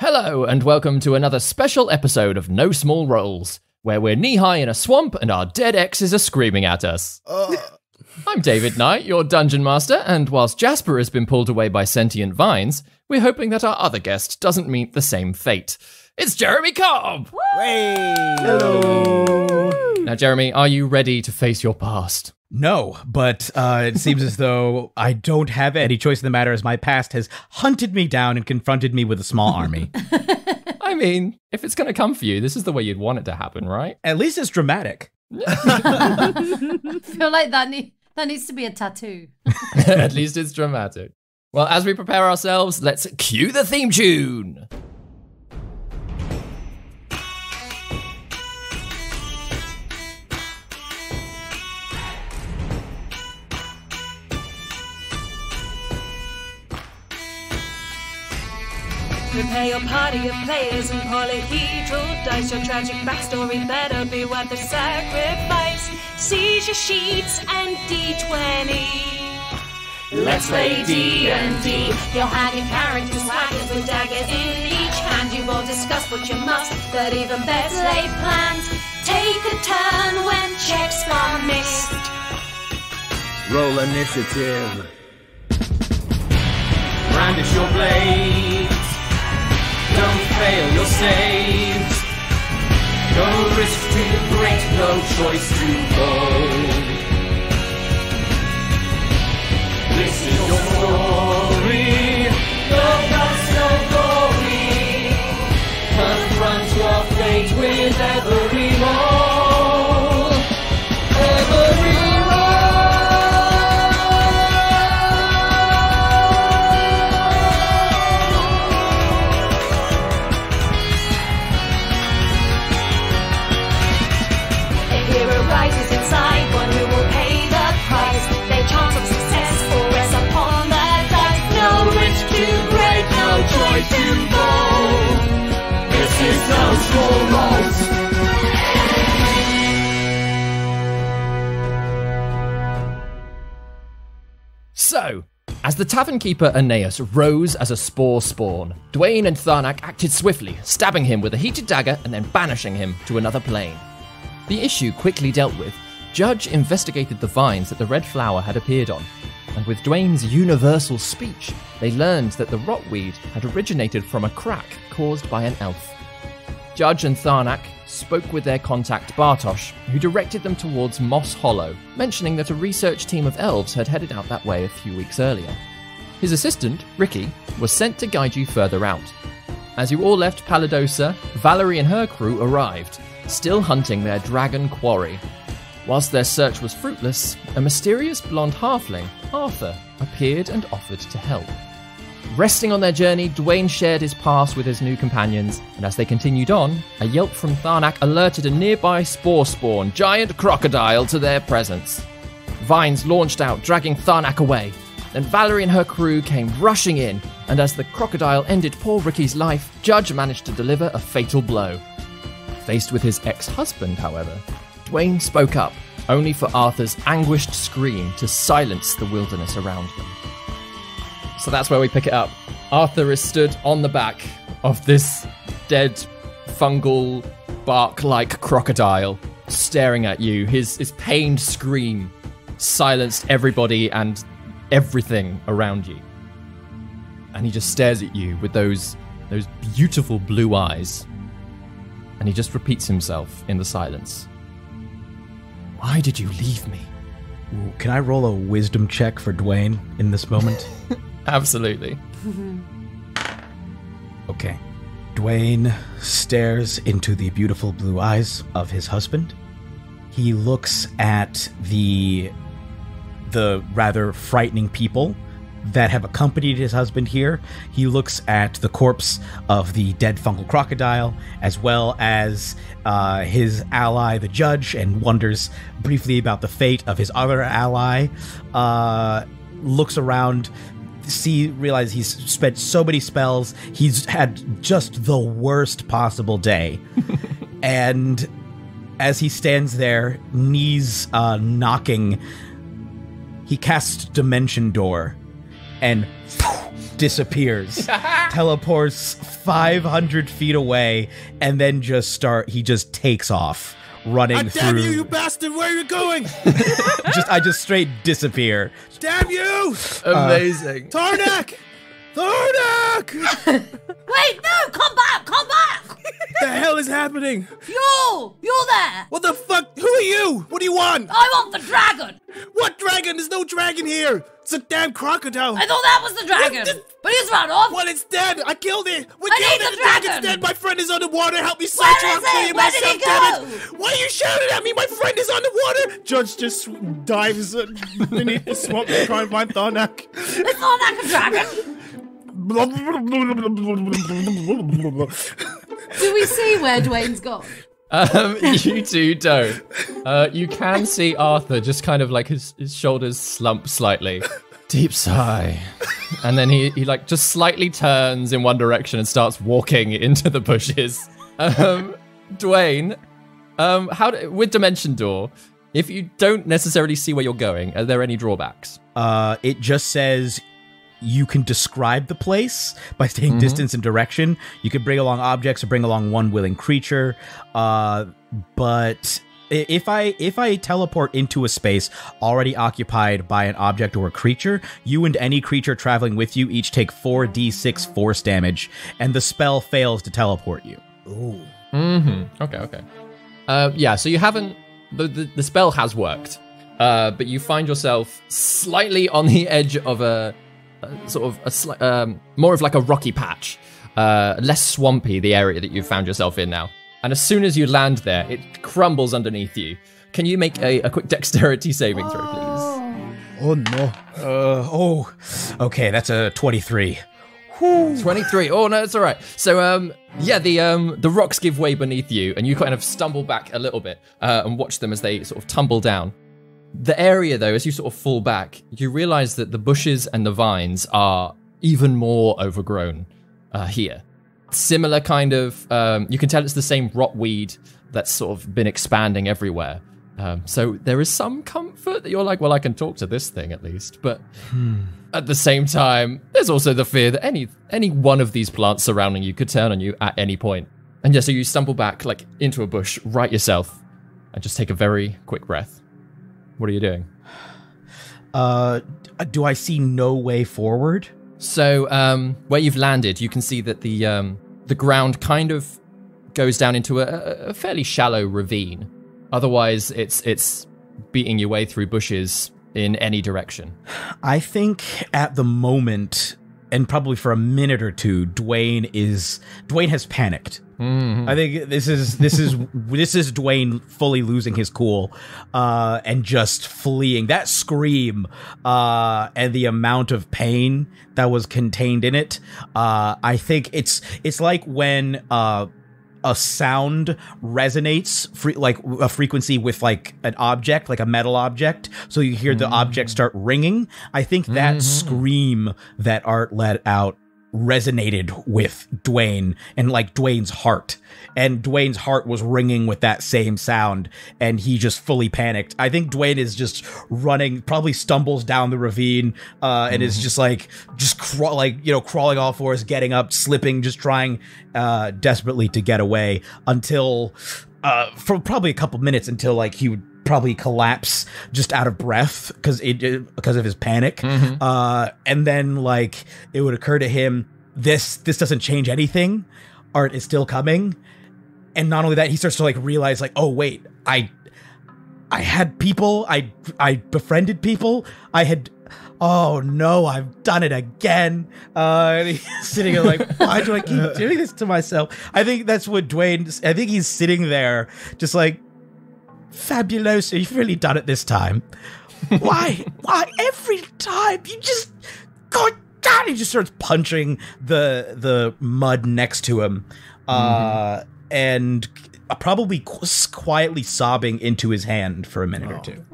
Hello, and welcome to another special episode of No Small Rolls, where we're knee high in a swamp and our dead exes are screaming at us. Uh. I'm David Knight, your dungeon master, and whilst Jasper has been pulled away by sentient vines, we're hoping that our other guest doesn't meet the same fate. It's Jeremy Cobb! Hello. Now, Jeremy, are you ready to face your past? No, but uh, it seems as though I don't have any choice in the matter as my past has hunted me down and confronted me with a small army. I mean, if it's going to come for you, this is the way you'd want it to happen, right? At least it's dramatic. I feel like that need, that needs to be a tattoo. At least it's dramatic. Well, as we prepare ourselves, let's cue the theme tune. Prepare your party of players and polyhedral dice. Your tragic backstory better be worth the sacrifice. Seize your sheets and D20. Let's play D&D. You'll have your characters wagons with daggers in each hand. You will discuss what you must, but even better lay plans. Take a turn when checks are missed. Roll initiative. Brandish your blades. Don't fail your saves. No risk to break, no choice to go. This is your story. No guts, no glory. Confront your fate with every So, as the tavern keeper Aeneas rose as a spore spawn, Dwayne and Tarnak acted swiftly, stabbing him with a heated dagger and then banishing him to another plane. The issue quickly dealt with, Judge investigated the vines that the red flower had appeared on, and with Dwayne's universal speech, they learned that the rotweed had originated from a crack caused by an elf. Judge and Tarnak spoke with their contact Bartosz, who directed them towards Moss Hollow, mentioning that a research team of elves had headed out that way a few weeks earlier. His assistant, Ricky, was sent to guide you further out. As you all left Paladosa, Valerie and her crew arrived, still hunting their dragon quarry. Whilst their search was fruitless, a mysterious blonde halfling, Arthur, appeared and offered to help. Resting on their journey, Dwayne shared his past with his new companions, and as they continued on, a yelp from Tarnak alerted a nearby spore spawn giant crocodile to their presence. Vines launched out, dragging Tarnak away. Then Valerie and her crew came rushing in, and as the crocodile ended poor Ricky's life, Judge managed to deliver a fatal blow. Faced with his ex husband, however, Dwayne spoke up, only for Arthur's anguished scream to silence the wilderness around them. So that's where we pick it up. Arthur is stood on the back of this dead, fungal, bark like crocodile, staring at you. His, his pained scream silenced everybody and everything around you. And he just stares at you with those, those beautiful blue eyes. And he just repeats himself in the silence. Why did you leave me? Ooh, Can I roll a wisdom check for Dwayne in this moment? Absolutely. Okay. Dwayne stares into the beautiful blue eyes of his husband. He looks at the the rather frightening people that have accompanied his husband here. He looks at the corpse of the dead fungal crocodile, as well as uh, his ally, the judge, and wonders briefly about the fate of his other ally. Uh, looks around, see, realize he's spent so many spells. He's had just the worst possible day, and as he stands there, knees uh, knocking, he casts Dimension Door, and disappears, teleports 500 feet away, and then just start. He just takes off, running God through. damn you, you bastard! Where are you going? just I just straight disappear. damn you! Amazing. Tarnak! Tarnak! Wait, no, come back, come back. What the hell is happening? You, you're there. What the fuck? Who are you? What do you want? I want the dragon. What dragon? There's no dragon here. It's a damn crocodile. I thought that was the dragon, but he's run off. What? It's dead. I killed it. We I killed need it. the dragon's dragon. dead. My friend is underwater. Help me search Where for him. Kill it? Where did myself. he Damn go? it. Why are you shouting at me? My friend is underwater. Judge just dives beneath the swamp to try and find Tarnak. It's not like a dragon. Do we see where Dwayne's gone? Um, you two don't. Uh, you can see Arthur just kind of like his, his shoulders slump slightly. Deep sigh. And then he, he like just slightly turns in one direction and starts walking into the bushes. Um, Dwayne, um, how do, with Dimension Door, if you don't necessarily see where you're going, are there any drawbacks? Uh, it just says you can describe the place by staying distance and direction. You can bring along objects or bring along one willing creature. Uh, but if I if I teleport into a space already occupied by an object or a creature, you and any creature traveling with you each take four d6 force damage, and the spell fails to teleport you. Mm-hmm. Okay, okay. Uh, yeah, so you haven't. The, the, the spell has worked, uh, but you find yourself slightly on the edge of a, a sort of a sli- um, more of like a rocky patch, uh, less swampy. The area that you've found yourself in now, and as soon as you land there, it crumbles underneath you. Can you make a, a quick dexterity saving throw, please? Oh no. Uh, oh. Okay, that's a twenty-three. 23 oh no it's all right so um yeah the um the rocks give way beneath you and you kind of stumble back a little bit uh, and watch them as they sort of tumble down the area though as you sort of fall back you realize that the bushes and the vines are even more overgrown uh, here similar kind of um, you can tell it's the same rotweed that's sort of been expanding everywhere um, so there is some comfort that you're like well i can talk to this thing at least but at the same time, there's also the fear that any any one of these plants surrounding you could turn on you at any point. And yeah, so you stumble back like into a bush, right yourself, and just take a very quick breath. What are you doing? Uh, do I see no way forward? So, um, where you've landed, you can see that the um, the ground kind of goes down into a, a fairly shallow ravine. Otherwise, it's it's beating your way through bushes in any direction. I think at the moment, and probably for a minute or two, Dwayne is Dwayne has panicked. I think this is this is this is Dwayne fully losing his cool, uh, and just fleeing. That scream, uh, and the amount of pain that was contained in it. Uh, I think it's it's like when uh a sound resonates fre- like a frequency with like an object like a metal object. So you hear the mm. object start ringing. I think that mm-hmm. scream that art let out resonated with Dwayne and like Dwayne's heart. And Dwayne's heart was ringing with that same sound and he just fully panicked. I think Dwayne is just running probably stumbles down the ravine uh and is just like just like you know crawling all fours getting up slipping just trying uh desperately to get away until uh for probably a couple minutes until like he would probably collapse just out of breath because it because of his panic. Uh and then like it would occur to him this this doesn't change anything. Art is still coming. And not only that he starts to like realize like oh wait i i had people. I i befriended people. I had oh no i've done it again. Uh and he's sitting there like why do i keep doing this to myself? I think that's what dwayne i think he's sitting there just like Fabulosa you've really done it this time. Why? Why every time you just god damn he just starts punching the the mud next to him uh and probably qu- quietly sobbing into his hand for a minute or two.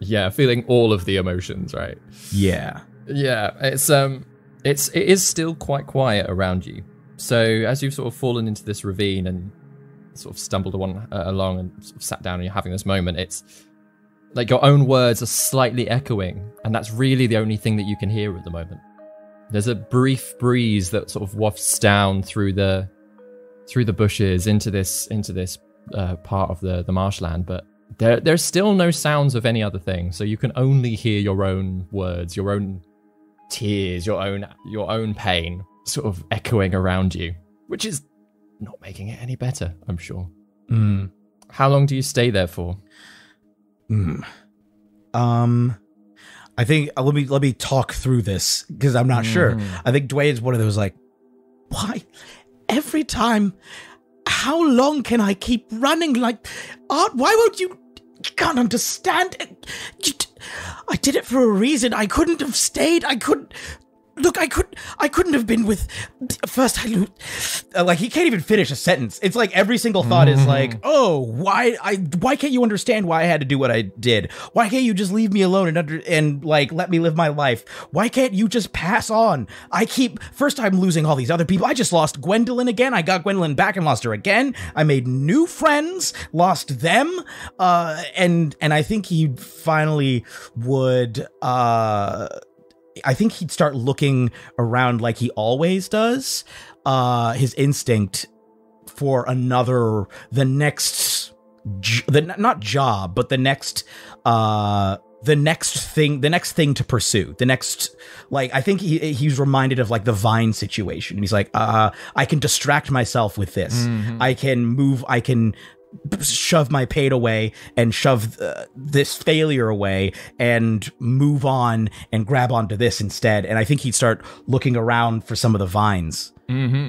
Yeah, feeling all of the emotions, right? yeah. Yeah, it's um, it's it is still quite quiet around you. So as you've sort of fallen into this ravine and sort of stumbled along, uh, along and sort of sat down and you're having this moment, it's like your own words are slightly echoing, and that's really the only thing that you can hear at the moment. There's a brief breeze that sort of wafts down through the through the bushes into this into this uh, part of the the marshland, but there there's still no sounds of any other thing. So you can only hear your own words, your own tears, your own your own pain, sort of echoing around you, which is not making it any better. I'm sure. Mm. How long do you stay there for? Mm. Um, I think uh, let me let me talk through this because I'm not sure. I think Dwayne is one of those like, why every time? How long can I keep running? Like, Art, why won't you? You can't understand. it. You did it for a reason. I couldn't have stayed. I couldn't. Look, I could. I couldn't have been with. First, I lo- uh, like he can't even finish a sentence. It's like every single thought is like, oh, why? I why can't you understand why I had to do what I did? Why can't you just leave me alone and under and like let me live my life? Why can't you just pass on? I keep first I'm losing all these other people. I just lost Gwendolyn again. I got Gwendolyn back and lost her again. I made new friends, lost them, uh, and and I think he finally would. Uh, I think he'd start looking around like he always does. Uh, his instinct for another, the next, the not job, but the next, uh, the next thing, the next thing to pursue, the next, like I think he he's reminded of like the Vine situation. He's like, uh, I can distract myself with this. I can move. I can shove my pain away and shove uh, this failure away and move on and grab onto this instead. And I think he'd start looking around for some of the vines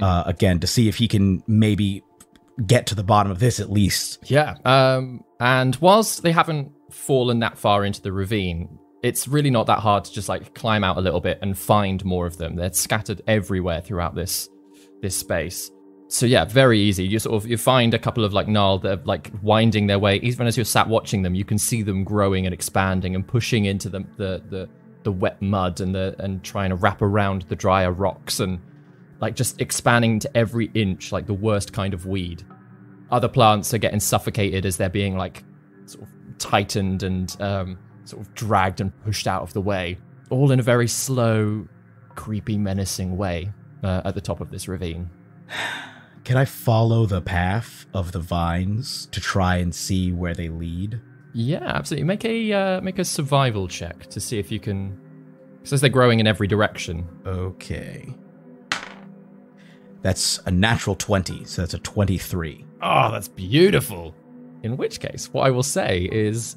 uh, again to see if he can maybe get to the bottom of this at least. Yeah. Um, and whilst they haven't fallen that far into the ravine, it's really not that hard to just like climb out a little bit and find more of them. They're scattered everywhere throughout this this space. So yeah, very easy. You sort of you find a couple of like gnarl that are like winding their way. Even as you're sat watching them, you can see them growing and expanding and pushing into the the the, the wet mud and the and trying to wrap around the drier rocks and like just expanding to every inch, like the worst kind of weed. Other plants are getting suffocated as they're being like sort of tightened and um, sort of dragged and pushed out of the way, all in a very slow, creepy, menacing way uh, at the top of this ravine. Can I follow the path of the vines to try and see where they lead? Yeah, absolutely. Make a uh, make a survival check to see if you can. Says they're growing in every direction. Okay. That's a natural 20, so that's a 23. Oh, that's beautiful. In which case, what I will say is,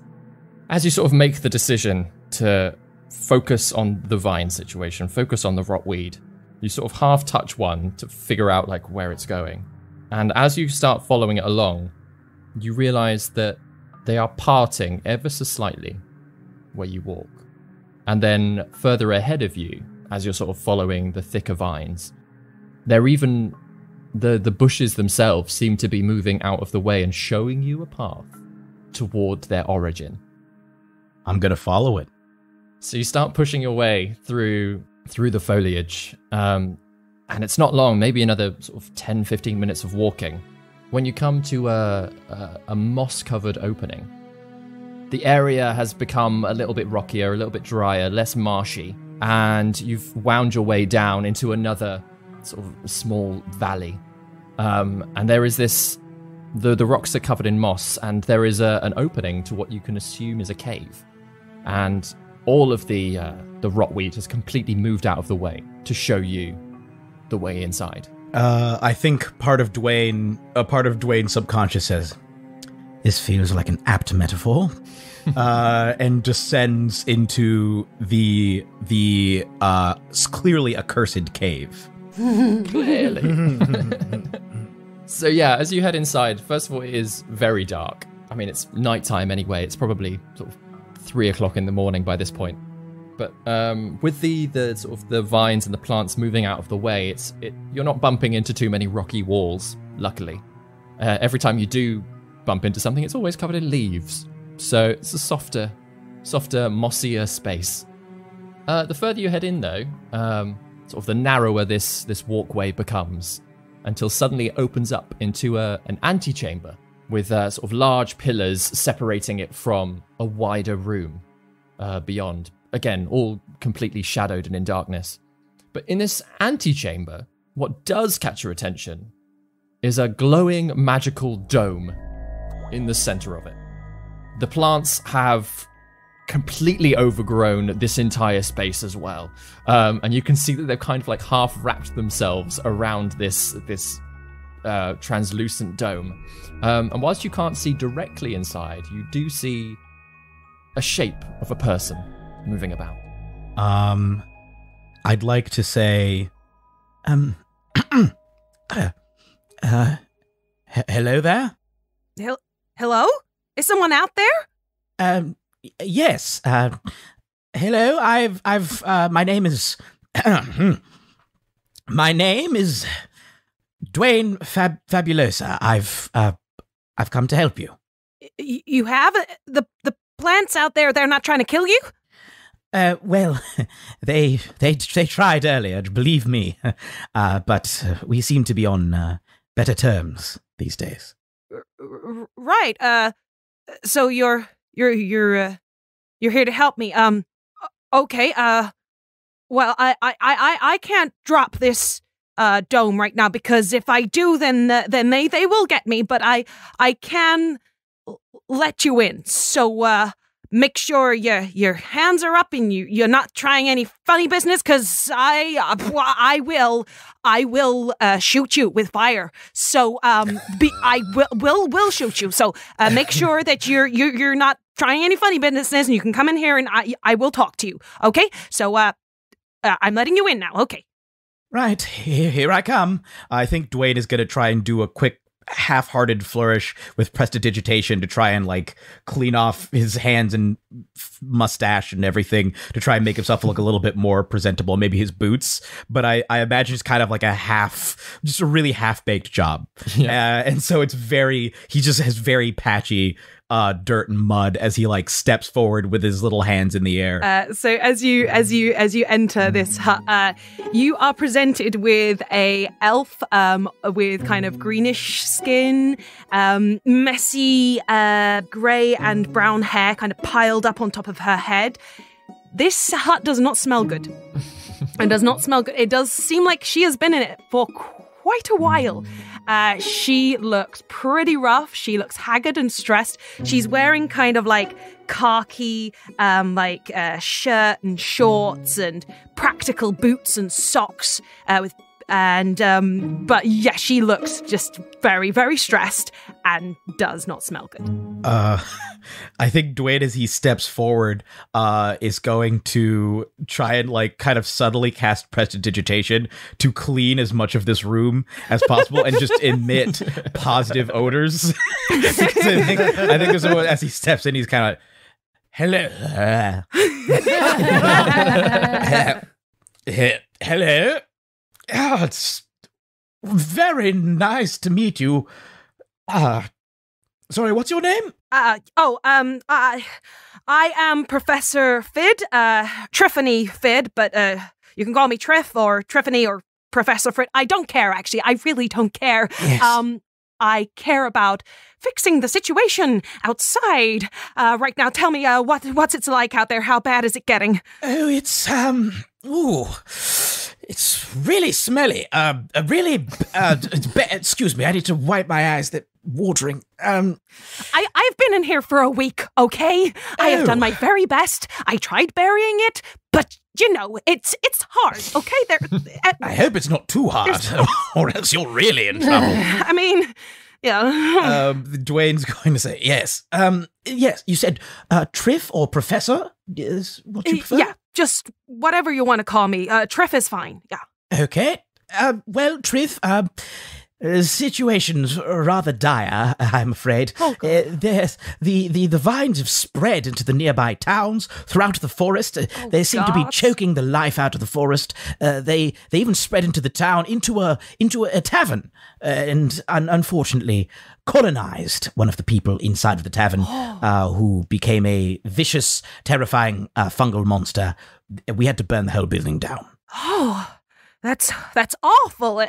as you sort of make the decision to focus on the vine situation, focus on the rotweed, you sort of half touch one to figure out like where it's going. And as you start following it along, you realize that they are parting ever so slightly where you walk. And then further ahead of you, as you're sort of following the thicker vines, they're even the the bushes themselves seem to be moving out of the way and showing you a path toward their origin. I'm going to follow it. So you start pushing your way through through the foliage, um, and it's not long, maybe another sort of 10, 15 minutes of walking, when you come to a, a, a moss-covered opening. The area has become a little bit rockier, a little bit drier, less marshy, and you've wound your way down into another sort of small valley. Um, and there is this the the rocks are covered in moss, and there is a, an opening to what you can assume is a cave. And all of the uh, the rotweed has completely moved out of the way to show you the way inside. Uh, I think part of Dwayne, a part of Dwayne's subconscious says, "This feels like an apt metaphor," uh, and descends into the the uh, clearly accursed cave. Clearly. so yeah, as you head inside, first of all, it is very dark. I mean, it's nighttime anyway. It's probably sort of three o'clock in the morning by this point. But um, with the the sort of the vines and the plants moving out of the way, it's it you're not bumping into too many rocky walls. Luckily, uh, every time you do bump into something, it's always covered in leaves. So it's a softer, softer, mossier space. Uh, the further you head in, though, um, sort of the narrower this this walkway becomes, until suddenly it opens up into a, an antechamber with uh, sort of large pillars separating it from a wider room uh, beyond. Again, all completely shadowed and in darkness. But in this antechamber, what does catch your attention is a glowing magical dome in the center of it. The plants have completely overgrown this entire space as well, um, and you can see that they've kind of like half wrapped themselves around this this uh, translucent dome. Um, and whilst you can't see directly inside, you do see a shape of a person moving about. Um, I'd like to say, um, uh, uh, he- hello there. Hel- Hello? Is someone out there? Um, y- yes. Uh, hello. I've, I've, uh, my name is, my name is Dwayne Fab- Fabulosa. I've, uh, I've come to help you. You have Uh, the the plants out there. They're not trying to kill you. Uh, well, they, they, they tried earlier. Believe me. Uh, but uh, we seem to be on uh, better terms these days. Right. Uh. So you're you're you're uh, you're here to help me. Um. Okay. Uh. Well, I I I- I can't drop this uh dome right now because if I do, then uh, then they they will get me. But I I can let you in. So uh. Make sure your your hands are up and you you're not trying any funny business, cause I uh, I will I will uh, shoot you with fire. So um, be, I will will will shoot you. So uh, make sure that you're you're you're not trying any funny business, and you can come in here and I I will talk to you. Okay? So uh, uh I'm letting you in now. Okay. Right, here, here I come. I think Dwayne is going to try and do a quick half-hearted flourish with prestidigitation to try and like clean off his hands and f- mustache and everything to try and make himself look a little bit more presentable maybe his boots. But i i imagine it's kind of like a half just a really half-baked job. Uh, and so it's very he just has very patchy uh dirt and mud as he like steps forward with his little hands in the air Uh, so as you as you as you enter this hut, uh, you are presented with a elf um, with kind of greenish skin, um, messy uh, grey and brown hair, kind of piled up on top of her head. This hut does not smell good. it does not smell good. It does seem like she has been in it for quite a while. Uh, she looks pretty rough. She looks haggard and stressed. She's wearing kind of like khaki, um, like uh, shirt and shorts and practical boots and socks uh, with. And um, but yeah, she looks just very, very stressed and does not smell good. Uh, I think Dwayne, as he steps forward, uh, is going to try and like kind of subtly cast prestidigitation to clean as much of this room as possible and just emit positive odors. I think, I think a, as he steps in, he's kind of hello, hello. Oh, it's very nice to meet you. Ah, sorry, what's your name? Uh, oh, um, I, I am Professor Fid, uh, Triffany Fid, but, uh, you can call me Triff or Triffany or Professor Fid. I don't care, actually. I really don't care. Yes. Um, I care about fixing the situation outside. Uh, right now, tell me, uh, what, what's it like out there? How bad is it getting? Oh, it's um, ooh, it's really smelly. Uh, uh, really. Uh, excuse me, I need to wipe my eyes. They're watering. Um, I, I've been in here for a week, okay? I have Oh. done my very best. I tried burying it, but you know, it's it's hard, okay? There, uh, I hope it's not too hard, or else you're really in trouble. I mean, yeah. um, Dwayne's going to say yes. Um, yes. You said uh, Triff or Professor is what you prefer. yeah, just whatever you want to call me. Uh, Triff is fine. Yeah. Okay. Uh, well, Triff, uh, uh, situation's rather dire, I'm afraid. Oh, God. Uh, there's the, the, the vines have spread into the nearby towns, throughout the forest. Uh, they seem to be Oh, choking the life out of the forest. Uh, they they even spread into the town, into a into a, a tavern, uh, and un- unfortunately colonized one of the people inside of the tavern, uh, who became a vicious, terrifying uh, fungal monster. We had to burn the whole building down. Oh, that's that's awful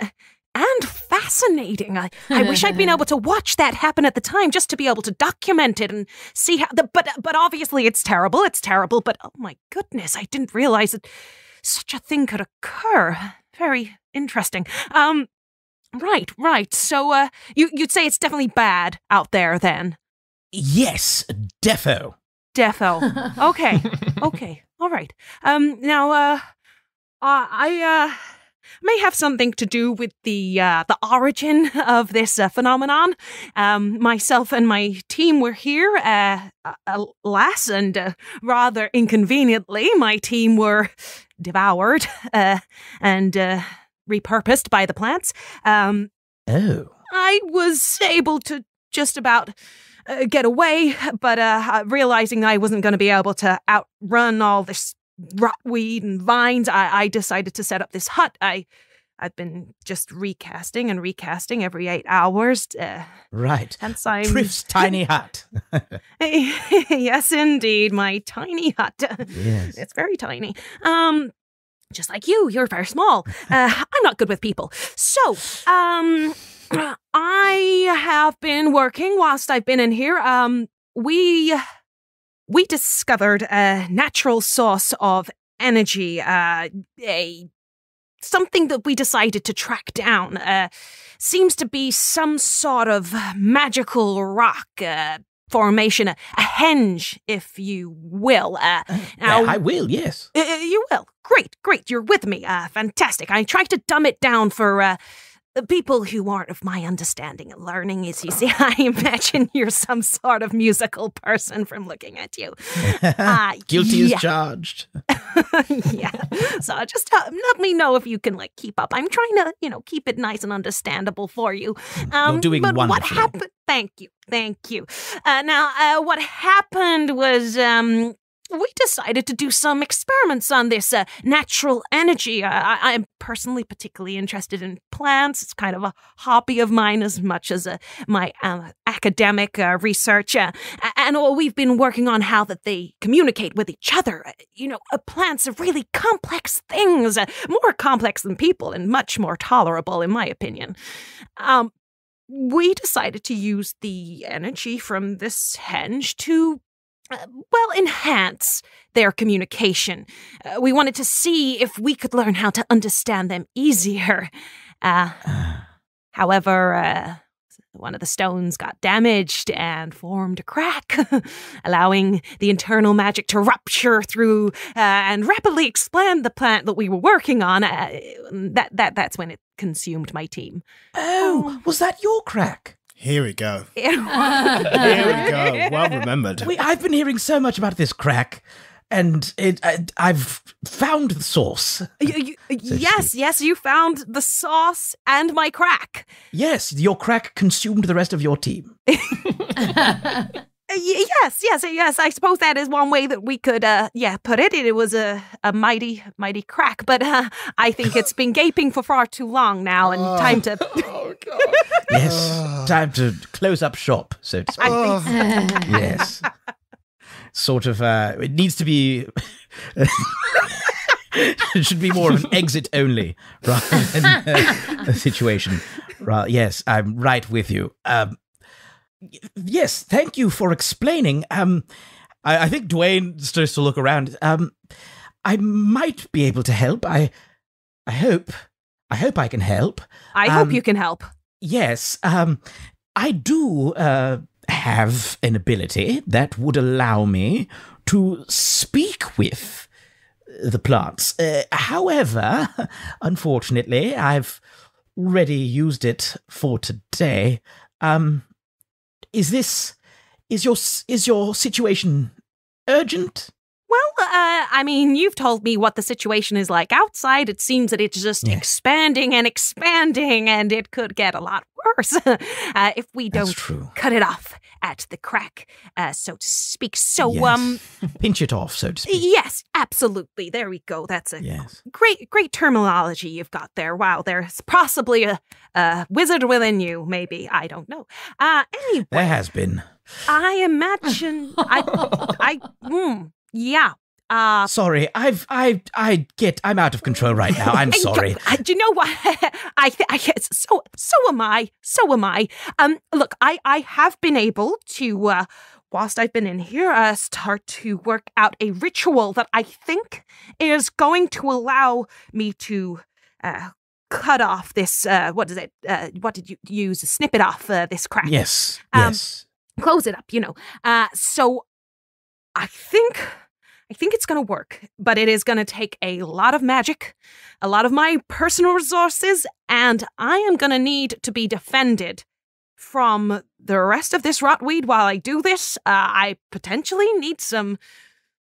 and fascinating. I, I wish I'd been able to watch that happen at the time, just to be able to document it and see how. The, but but obviously it's terrible. It's terrible. But oh my goodness, I didn't realize that such a thing could occur. Very interesting. Um, right, right. So, uh, you you'd say it's definitely bad out there then? Yes, defo. Defo. Okay, okay, all right. Um, now, uh, uh I uh may have something to do with the uh, the origin of this uh, phenomenon. Um, myself and my team were here, uh, uh, alas, and uh, rather inconveniently, my team were devoured uh, and uh, repurposed by the plants. Um, Oh. I was able to just about uh, get away, but uh, realizing I wasn't going to be able to outrun all this rotweed and vines, I, I decided to set up this hut. I, I've been just recasting and recasting every eight hours. Uh, Right. hence, I'm Triff's tiny hut. yes, indeed, my tiny hut. Yes. It's very tiny. Um, just like you, you're very small. Uh, I'm not good with people. So, um, I have been working whilst I've been in here. Um, we we discovered a natural source of energy. Uh, a something that we decided to track down. Uh, seems to be some sort of magical rock. Uh, formation, a, a henge, if you will. Uh, now, I will, yes. uh, uh, you will. Great, great. You're with me. Uh, fantastic. I tried to dumb it down for uh, the people who aren't of my understanding and learning. Is you see, I imagine you're some sort of musical person from looking at you. Uh, Guilty yeah. as charged. yeah. So just uh, let me know if you can like keep up. I'm trying to, you know, keep it nice and understandable for you. Um, doing but what happened? Thank you, thank you. Uh, now, uh, what happened was um, we decided to do some experiments on this uh, natural energy. I, I'm personally particularly interested in plants. It's kind of a hobby of mine as much as uh, my uh, academic research. Uh, and we've been working on how that they communicate with each other. Uh, You know, uh, plants are really complex things, more complex than people, and much more tolerable, in my opinion. Um, we decided to use the energy from this henge to, uh, well, enhance their communication. Uh, we wanted to see if we could learn how to understand them easier. Uh, however, uh, one of the stones got damaged and formed a crack, allowing the internal magic to rupture through uh, and rapidly expand the plant that we were working on. Uh, that that that's when it consumed my team. Oh, was that your crack? Here we go. Here we go. Well remembered. Wait, I've been hearing so much about this crack, and it, I, I've found the source. you- yes, yes, you found the sauce and my crack. Yes, your crack consumed the rest of your team. Uh, yes, yes, yes. I suppose that is one way that we could, uh, yeah, put it. It was a, a mighty, mighty crack, but uh, I think it's been gaping for far too long now, and time to. Yes, time to close up shop, so to speak. I think yes. Sort of, uh, it needs to be. it should be more of an exit only rather than uh, a situation. Right, yes, I'm right with you. Um, y- yes, thank you for explaining. Um, I, I think Dwayne starts to look around. Um, I might be able to help. I, I hope. I hope I can help. I hope um, you can help. Yes, um, I do uh, have an ability that would allow me to speak with the plants. Uh, however, unfortunately, I've already used it for today. Um, is this is your is your situation urgent? Well, uh, I mean, you've told me what the situation is like outside. It seems that it's just Yeah. expanding and expanding, and it could get a lot worse uh, if we don't cut it off at the crack, uh, so to speak. So, Yes. um, Pinch it off, so to speak. yes, absolutely. There we go. That's a Yes. great, great terminology you've got there. Wow, there's possibly a, a wizard within you. Maybe I don't know. Uh, anyway, There has been. I imagine I, I, mm, yeah. Uh, Sorry, I've I I get I'm out of control right now. I'm sorry. Do you know what? I, I so so am I. So am I. Um, look, I I have been able to uh whilst I've been in here, uh, start to work out a ritual that I think is going to allow me to uh, cut off this. Uh, what is it? Uh, what did you use? Snip it off uh, this crack. Yes, Um, yes. close it up, you know. Uh, so I think I think it's gonna work, but it is gonna take a lot of magic, a lot of my personal resources, and I am gonna need to be defended from the rest of this rotweed while I do this. Uh, I potentially need some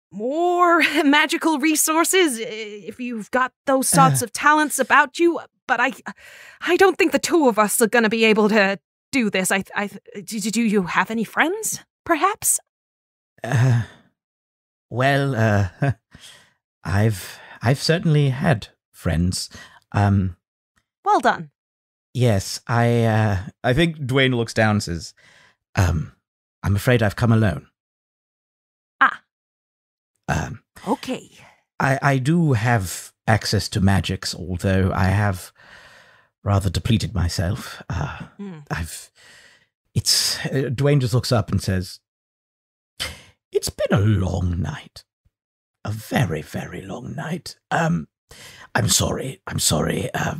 more magical resources uh, if you've got those sorts of talents about you. But I, I don't think the two of us are gonna be able to do this. I, I, do, do you have any friends, perhaps? Uh, well, uh, I've I've certainly had friends. Um, Well done. yes, I uh, I think Dwayne looks down and says, "Um, I'm afraid I've come alone." Ah. Um, Okay. I I do have access to magics, although I have rather depleted myself. Uh, Hmm. I've. It's. Uh, Dwayne just looks up and says, It's been a long night. A very, very long night. Um, I'm sorry. I'm sorry. Uh,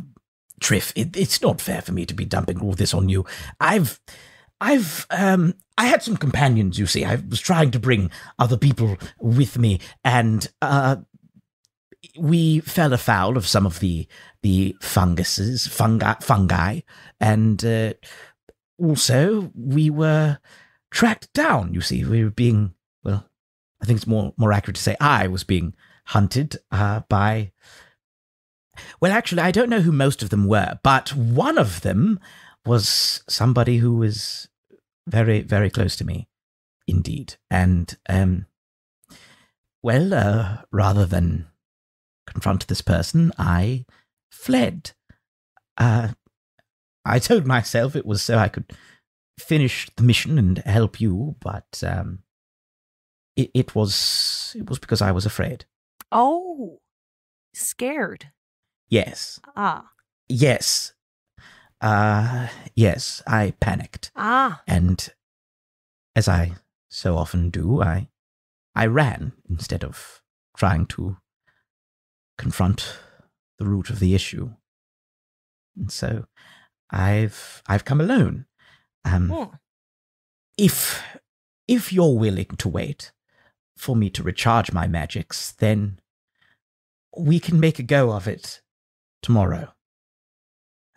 Triff, it, it's not fair for me to be dumping all this on you. I've. I've um I had some companions, you see. I was trying to bring other people with me and uh we fell afoul of some of the the funguses, fungi, fungi, and uh, also we were tracked down. You see, we were being well. I think it's more more accurate to say I was being hunted uh, by. Well, actually, I don't know who most of them were, but one of them was somebody who was very very close to me, indeed, and um. Well, uh, rather than confront this person, I fled. Uh, I told myself it was so I could finish the mission and help you, but um, it, it was it was because I was afraid. Oh, scared. Yes, Ah, yes, uh, yes. I panicked, ah. and as I so often do, I I ran instead of trying to confront the root of the issue. And so I've I've come alone. Um, Hmm. if if you're willing to wait for me to recharge my magics, then we can make a go of it tomorrow.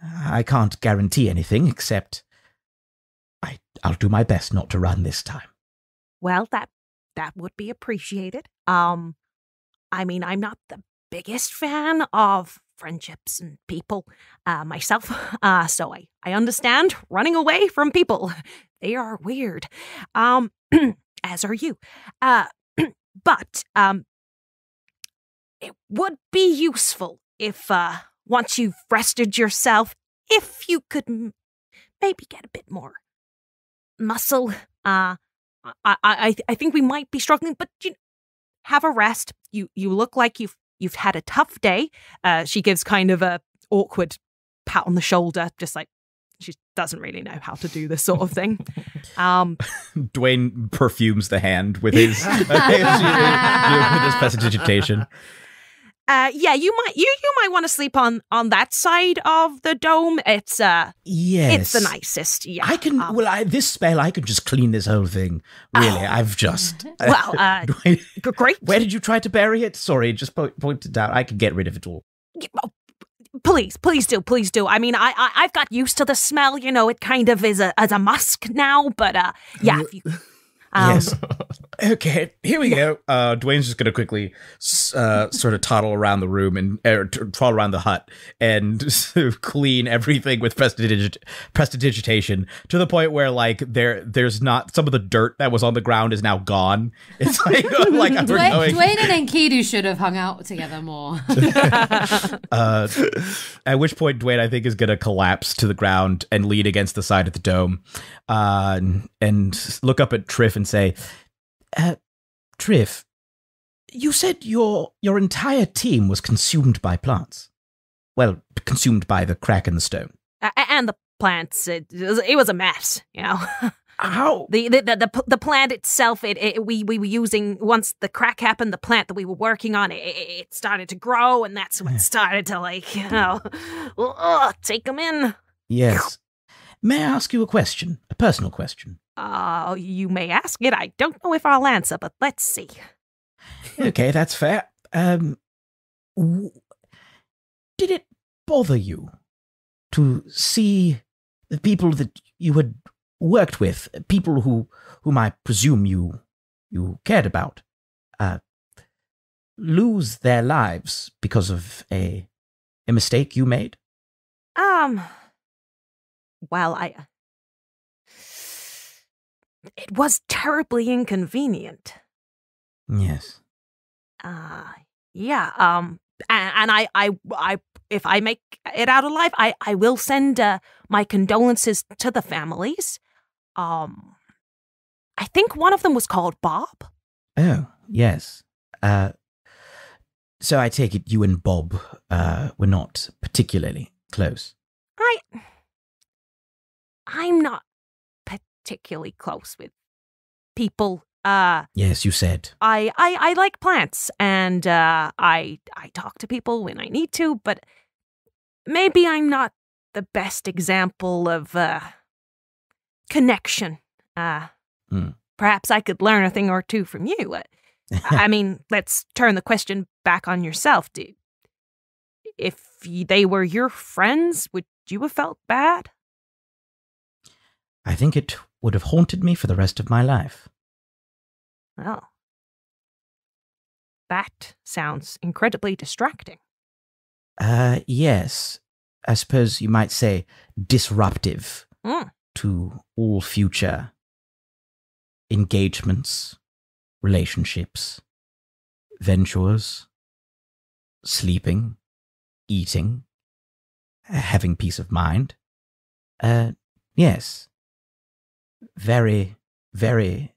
I can't guarantee anything except I I'll do my best not to run this time. Well, that that would be appreciated. Um, I mean, I'm not the biggest fan of friendships and people uh, myself, uh, so I I understand running away from people. They are weird. Um, as are you. Uh, but um, it would be useful if uh, once you've rested yourself, if you could maybe get a bit more muscle. Uh, I, I, I, I think we might be struggling, but you have a rest. You, you look like you've, you've had a tough day. Uh, she gives kind of a awkward pat on the shoulder, just like she doesn't really know how to do this sort of thing. Um, Dwayne perfumes the hand with his with his prestidigitation. uh, yeah, you might, you, you might want to sleep on, on that side of the dome. It's, uh, Yes, it's the nicest. Yeah. I can. Um, well, I, this spell, I can just clean this whole thing. Really, I've just. well, uh, Dwayne, great. where did you try to bury it? Sorry, just po- point it out. I can get rid of it all. Please, please do, please do. I mean, I, I I've got used to the smell. You know, it kind of is a as a musk now. But uh, yeah, if you, um, yes. Okay, here we go. Uh, Dwayne's just gonna quickly uh, sort of toddle around the room and er, t- toddle around the hut and clean everything with prestidigit- prestidigitation to the point where like there there's not some of the dirt that was on the ground is now gone. It's like like Dwayne, going. Dwayne and Enkidu should have hung out together more. Uh, at which point Dwayne, I think, is going to collapse to the ground and lean against the side of the dome, uh, and, and look up at Triff and say, uh, "Triff, you said your your entire team was consumed by plants. Well, consumed by the crack in the stone. a- and the plants. It, it was- a mess. You know. How? The the the the, the plant itself, it, it we we were using once the crack happened. The plant that we were working on, it, it it started to grow, and that's when it started to like you know, ugh, take them in. Yes. May I ask you a question? A personal question. Uh, you may ask it. I don't know if I'll answer, but let's see. Okay, that's fair. Um, w- did it bother you to see the people that you had worked with, people who whom I presume you you cared about, uh, lose their lives because of a a mistake you made? Um. Well, I. It was terribly inconvenient. Yes. Uh, yeah. Um, and, and I, I, I, if I make it out alive, I, I will send uh, my condolences to the families. Um, I think one of them was called Bob. Oh, yes. Uh, so I take it you and Bob uh, were not particularly close. I, I'm not particularly close with people. Uh, Yes, you said. I, I, I like plants, and uh, I, I talk to people when I need to, but maybe I'm not the best example of uh, connection. Uh, Hmm. Perhaps I could learn a thing or two from you. Uh, I mean, let's turn the question back on yourself. Do, if they were your friends, would you have felt bad? I think it would have haunted me for the rest of my life. Well, that sounds incredibly distracting. Uh, yes. I suppose you might say disruptive Mm. to all future engagements, relationships, ventures, sleeping, eating, uh, having peace of mind. Uh, yes. Very, very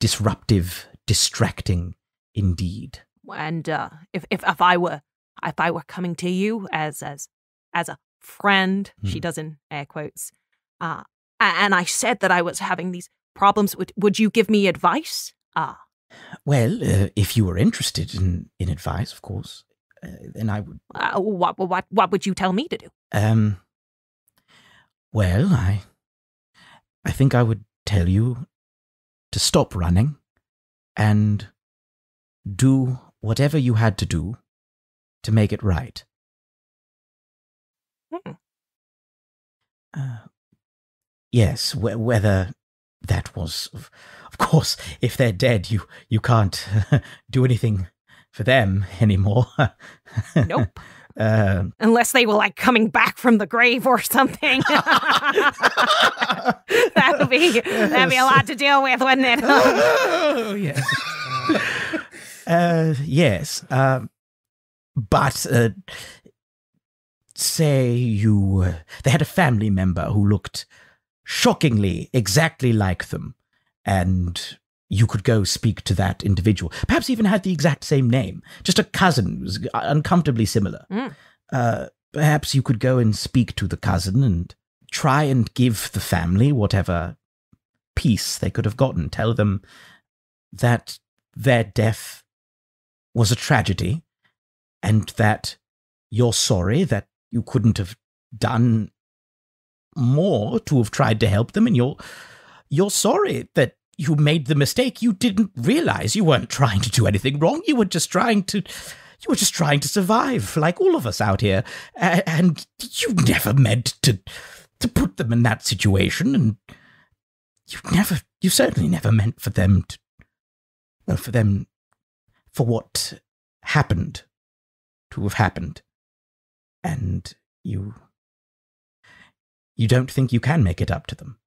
disruptive, distracting indeed. and uh, if, if if I were if I were coming to you as as as a friend, she Hmm. does in air quotes, uh, and I said that I was having these problems, would would you give me advice? Ah, Well, uh, if you were interested in, in advice, of course, uh, then I would. uh, what what what would you tell me to do? Um. Well, I. I think I would tell you to stop running, and do whatever you had to do to make it right. Hmm. Uh, yes, wh- whether that was, of, of course, if they're dead, you you can't do anything for them anymore. Nope. uh, Unless they were like coming back from the grave or something. that would be that'd be a lot to deal with, wouldn't it? oh, yes. uh, yes. Um, but uh, say you uh, they had a family member who looked shockingly exactly like them, and you could go speak to that individual. Perhaps even had the exact same name, just a cousin who was uncomfortably similar. Mm. Uh, perhaps you could go and speak to the cousin and try and give the family whatever peace they could have gotten. Tell them that their death was a tragedy and that you're sorry that you couldn't have done more to have tried to help them and you're you're sorry that you made the mistake. You didn't realize you weren't trying to do anything wrong. You were just trying to you were just trying to survive like all of us out here. And you never meant to to put them in that situation. And you never you certainly never meant for them to well for them for what happened to have happened. And you you don't think you can make it up to them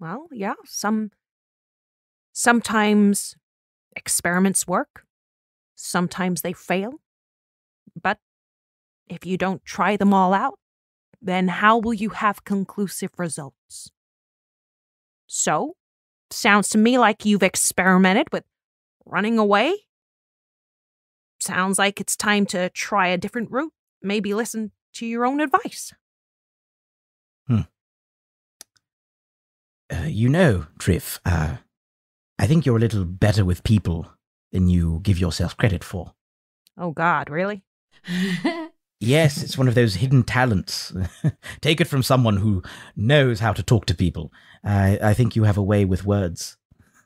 Well, yeah, some sometimes experiments work, sometimes they fail. But if you don't try them all out, then how will you have conclusive results? So, sounds to me like you've experimented with running away. Sounds like it's time to try a different route, maybe listen to your own advice. Hmm. Uh, you know, Triff, uh, I think you're a little better with people than you give yourself credit for. Oh God, really? Yes, it's one of those hidden talents. Take it from someone who knows how to talk to people. I, I think you have a way with words.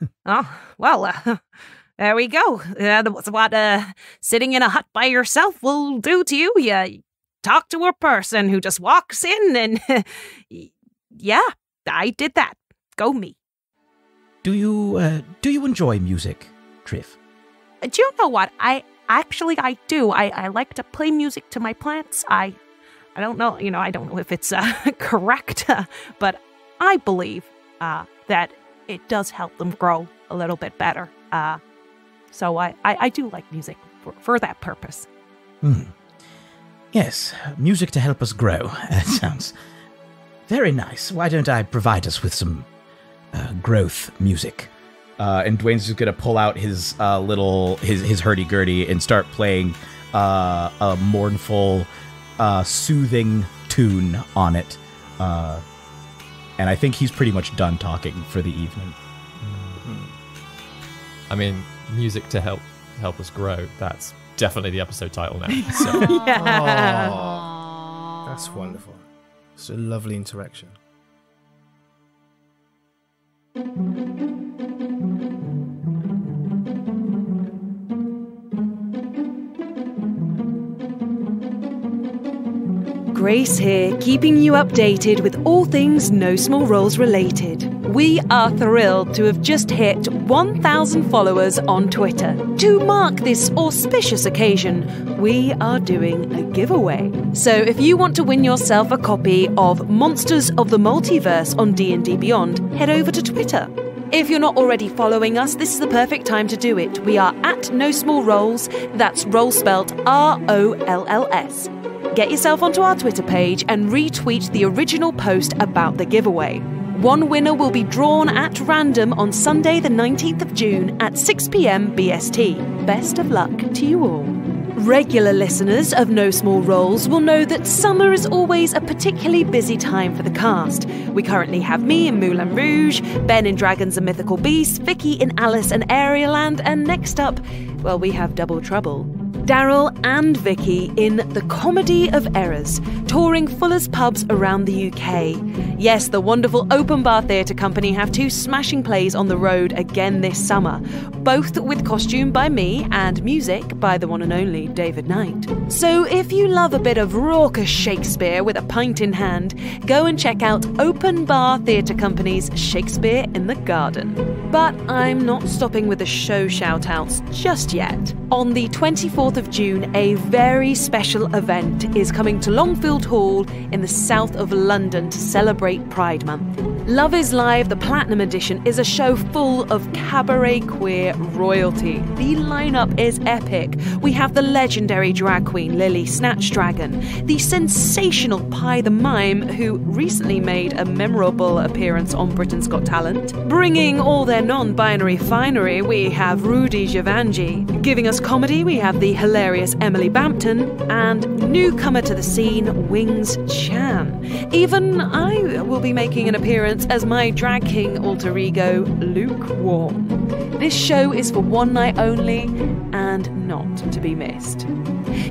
Oh well, uh, there we go. Uh, that's what uh, sitting in a hut by yourself will do to you. You talk to a person who just walks in, and yeah, I did that. Go me. Do you uh, do you enjoy music, Triff? Uh, Do you know what? I actually I do. I, I like to play music to my plants. I I don't know, you know, I don't know if it's uh, correct, uh, but I believe uh, that it does help them grow a little bit better. Uh, so I, I, I do like music for, for that purpose. Hmm. Yes, music to help us grow. That sounds very nice. Why don't I provide us with some uh, growth music? Uh, and Dwayne's just gonna pull out his uh, little his his hurdy gurdy and start playing uh, a mournful, uh, soothing tune on it. Uh, and I think he's pretty much done talking for the evening. I mean, music to help help us grow. That's definitely the episode title now. So Yeah. Oh, that's wonderful. It's a lovely interaction. Grace here, keeping you updated with all things No Small Rolls related. We are thrilled to have just hit 1,000 followers on Twitter. To mark this auspicious occasion, we are doing a giveaway. So if you want to win yourself a copy of Monsters of the Multiverse on D&D Beyond, head over to Twitter. If you're not already following us, this is the perfect time to do it. We are at No Small Rolls. That's roll spelt R O L L S. Get yourself onto our Twitter page and retweet the original post about the giveaway. One winner will be drawn at random on Sunday, the 19th of June at 6 pm BST. Best of luck to you all. Regular listeners of No Small Rolls will know that summer is always a particularly busy time for the cast. We currently have me in Mulan Rouge, Ben in Dragons and Mythical Beasts, Vicky in Alice and Aerialand, and next up, well, we have Double Trouble. Darrel and Vicky in The Comedy of Errors, touring Fuller's pubs around the UK. Yes, the wonderful Open Bar Theatre Company have two smashing plays on the road again this summer, both with costume by me and music by the one and only David Knight. So if you love a bit of raucous Shakespeare with a pint in hand, go and check out Open Bar Theatre Company's Shakespeare in the Garden. But I'm not stopping with the show shout-outs just yet. On the 24th of June, a very special event is coming to Longfield Hall in the south of London to celebrate Pride Month. Love is Live, the Platinum Edition, is a show full of cabaret queer royalty. The lineup is epic. We have the legendary drag queen Lily Snatch Dragon, the sensational Pie the Mime, who recently made a memorable appearance on Britain's Got Talent. Bringing all their non binary finery, we have Rudy Giovanni. Giving us comedy, we have the hilarious Emily Bampton, and newcomer to the scene, Wings Chan. Even I will be making an appearance as my drag king alter ego, Luke Warm. This show is for one night only and not to be missed.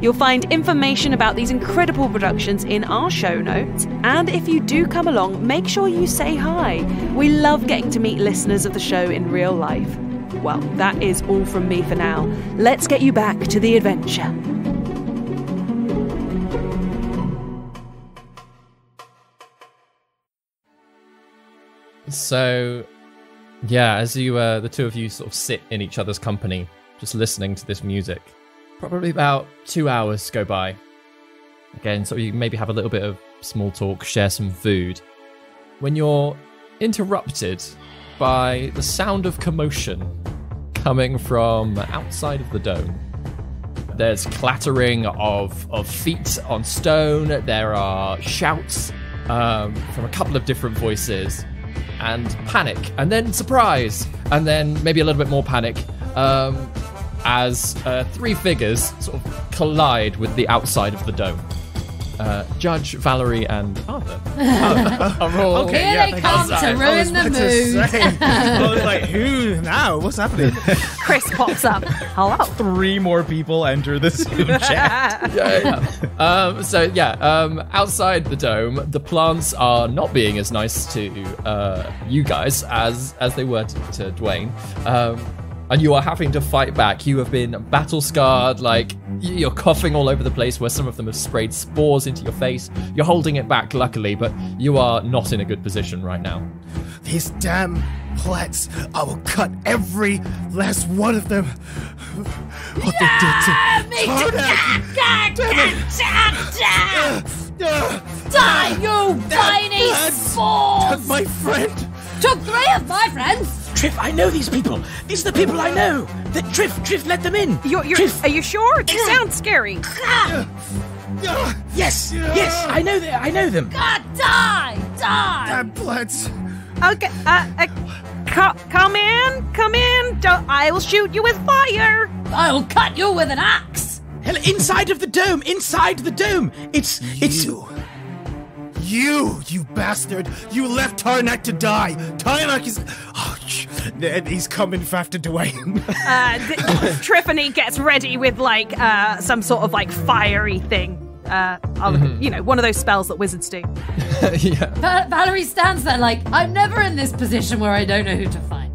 You'll find information about these incredible productions in our show notes, and if you do come along, make sure you say hi. We love getting to meet listeners of the show in real life. Well, that is all from me for now. Let's get you back to the adventure. So, yeah, as you, uh, the two of you sort of sit in each other's company, just listening to this music, probably about two hours go by. Again, so you maybe have a little bit of small talk, share some food. When you're interrupted by the sound of commotion coming from outside of the dome. There's clattering of, of feet on stone. There are shouts um, from a couple of different voices, and panic, and then surprise, and then maybe a little bit more panic um, as uh, three figures sort of collide with the outside of the dome. Uh, Judge, Valerie, and Arthur are all Okay, Here yeah, they thank come you. to I was ruin the about to mood. say, I was like, who now? What's happening? Chris pops up. Hello. Three more people enter the Zoom chat. yeah, yeah. Um, so yeah, um, outside the dome, the plants are not being as nice to uh, you guys as as they were to, to Dwayne. Um, and you are having to fight back. You have been battle scarred, like you're coughing all over the place where some of them have sprayed spores into your face. You're holding it back, luckily, but you are not in a good position right now. These damn plants. I will cut every last one of them. What they did to Me Tarnak. God, God, Ah, Die, you tiny Took spores! my friend. Took three of my friends! Triff, I know these people. These are the people I know. That Triff, Triff, let them in. You're, you're, are you sure? They sound scary. Yes, yes, I know them. I know them. God, die! Die! Damn plants. Okay, uh, uh co- come in, come in. Don't, I'll shoot you with fire. I'll cut you with an axe! Hell, inside of the dome. Inside the dome. It's it's. You. You, you bastard! You left Tarnak to die! Tarnak is. Oh, and he's coming after Dwayne. Uh, th- Triffany gets ready with like uh, some sort of like fiery thing. Uh, I'll- you know, one of those spells that wizards do. yeah. Va- Valerie stands there like, I'm never in this position where I don't know who to fight.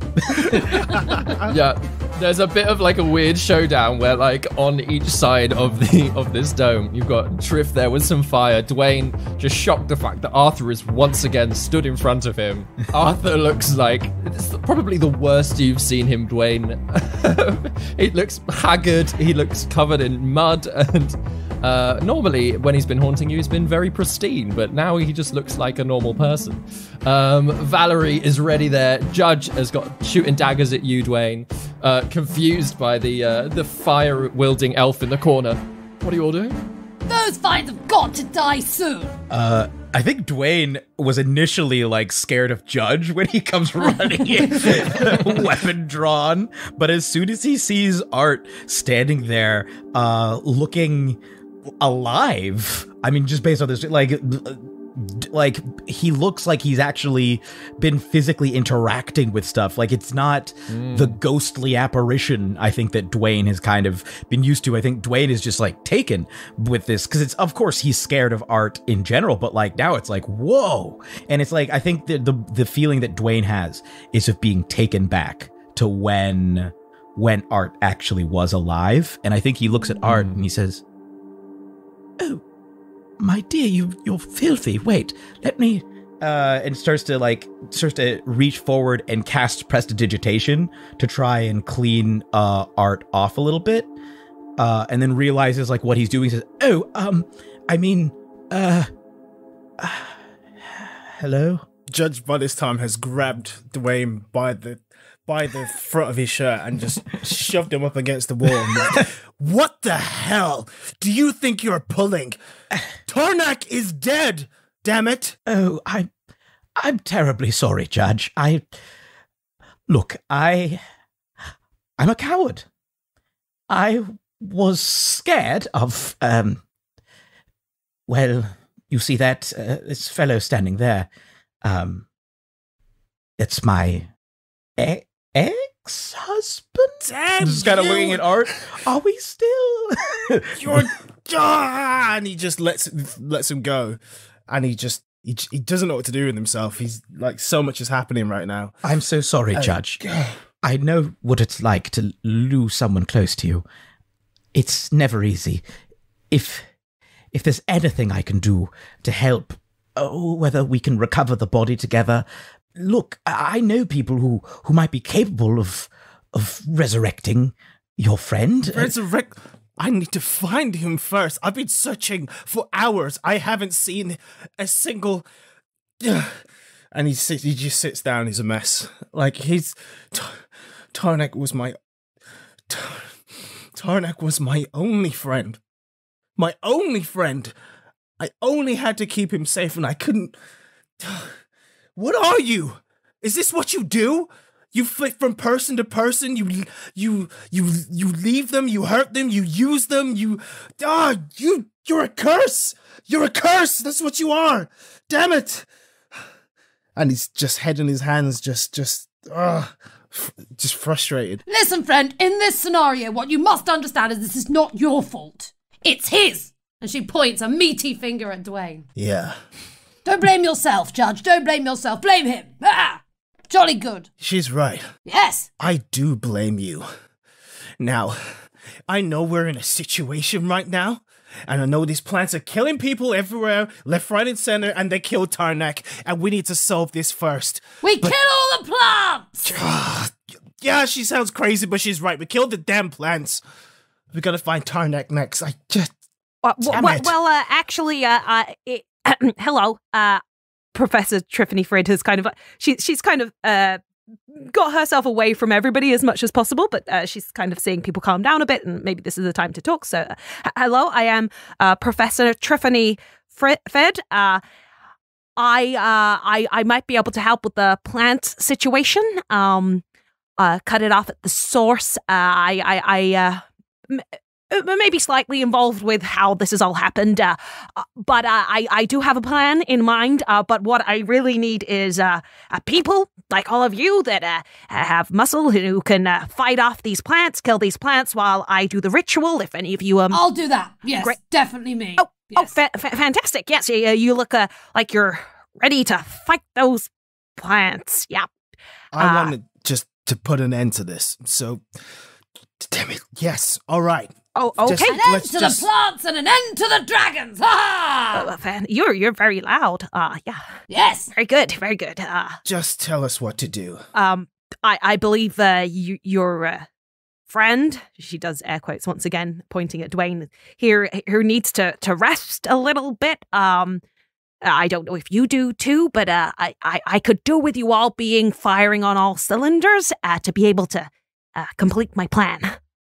yeah there's a bit of like a weird showdown where like on each side of the of this dome you've got triff there with some fire. Dwayne just shocked the fact that arthur is once again stood in front of him. Arthur looks like it's probably the worst you've seen him dwayne. He looks haggard. He looks covered in mud. And uh, normally, when he's been haunting you, he's been very pristine, but now he just looks like a normal person. Um, Valerie is ready there. Judge has got shooting daggers at you, Dwayne. Uh, confused by the uh, the fire wielding elf in the corner. What are you all doing? Those fights have got to die soon! Uh, I think Dwayne was initially like scared of Judge when he comes running in, weapon drawn. But as soon as he sees Art standing there, uh, looking alive, I mean, just based on this, like, like he looks like he's actually been physically interacting with stuff. Like it's not hmm. the ghostly apparition. I think that Dwayne has kind of been used to. I think Dwayne is just like taken with this because it's of course he's scared of art in general, but like now it's like whoa, and it's like I think that the the feeling that Dwayne has is of being taken back to when when art actually was alive, and I think he looks at art hmm. and he says, "Oh." my dear, you you're filthy. Wait, let me uh and starts to like starts to reach forward and cast prestidigitation to try and clean uh art off a little bit. Uh and then realizes like what he's doing says, "Oh, um I mean uh, hello? Judge by this time has grabbed Dwayne by the by the front of his shirt and just shoved him up against the wall. like, what the hell do you think you're pulling? Tarnak is dead. Damn it! Oh, I I'm terribly sorry, Judge. I Look, I I'm a coward. I was scared of um well, you see that uh, this fellow standing there. Um it's my e- ex-husband. Damn Just kind of looking at art. Are we still? You're ah, and he just lets lets him go, and he just he, he doesn't know what to do with himself. He's like so much is happening right now. I'm so sorry, Judge. I know what it's like to lose someone close to you. It's never easy. If if there's anything I can do to help, oh, whether we can recover the body together. Look, I know people who who might be capable of of resurrecting your friend. Uh, Resurrect. I need to find him first. I've been searching for hours. I haven't seen a single. And he sits, he just sits down. He's a mess. Like he's Tar- Tarnak was my Tar- Tarnak was my only friend. My only friend. I only had to keep him safe, and I couldn't. What are you? Is this what you do? You flit from person to person. You you you you leave them. You hurt them. You use them. You ah you you're a curse. You're a curse. That's what you are. Damn it. And he's just head in his hands, just just ah, f- just frustrated. Listen, friend, in this scenario, what you must understand is this is not your fault. It's his. And she points a meaty finger at Dwayne. Yeah, Don't blame yourself, Judge. Don't blame yourself. Blame him. Ah! Jolly good. she's right. Yes. I do blame you. Now, I know we're in a situation right now, and I know these plants are killing people everywhere, left, right, and center, and they killed Tarnak, and we need to solve this first. We kill all the plants. Yeah, she sounds crazy, but she's right. We killed the damn plants. We gotta find Tarnak next. I just. Well, well, Damn well, it. well, uh, actually, uh, uh, it, hello, uh, Professor Triffany Frid has kind of she she's kind of uh got herself away from everybody as much as possible, but uh, she's kind of seeing people calm down a bit, and maybe this is the time to talk. So, uh, hello, I am uh, Professor Triffany Frid. Uh, I uh, I I might be able to help with the plant situation. Um, uh, cut it off at the source. Uh, I I I maybe slightly involved with how this has all happened. Uh, uh, but uh, I, I do have a plan in mind. Uh, but what I really need is uh, uh, people like all of you that uh, have muscle who can uh, fight off these plants, kill these plants while I do the ritual. If any of you um. I'll do that. Yes, Great. definitely me. Oh, oh, fa- fa- fantastic! Yes, you, you look uh, like you're ready to fight those plants. Yeah. I wanted just to put an end to this. So, damn it. Yes. All right. Oh, okay. Just- An end to just- the plants and an end to the dragons. Ha! Uh, fan- you're you're very loud. Uh, yeah, yes. very good, very good. Uh, Just tell us what to do. um, I I believe uh, you, your uh, friend, she does air quotes once again, pointing at Dwayne here, who needs to to rest a little bit. Um, I don't know if you do too, but uh, I, I I could do with you all being firing on all cylinders uh, to be able to uh, complete my plan.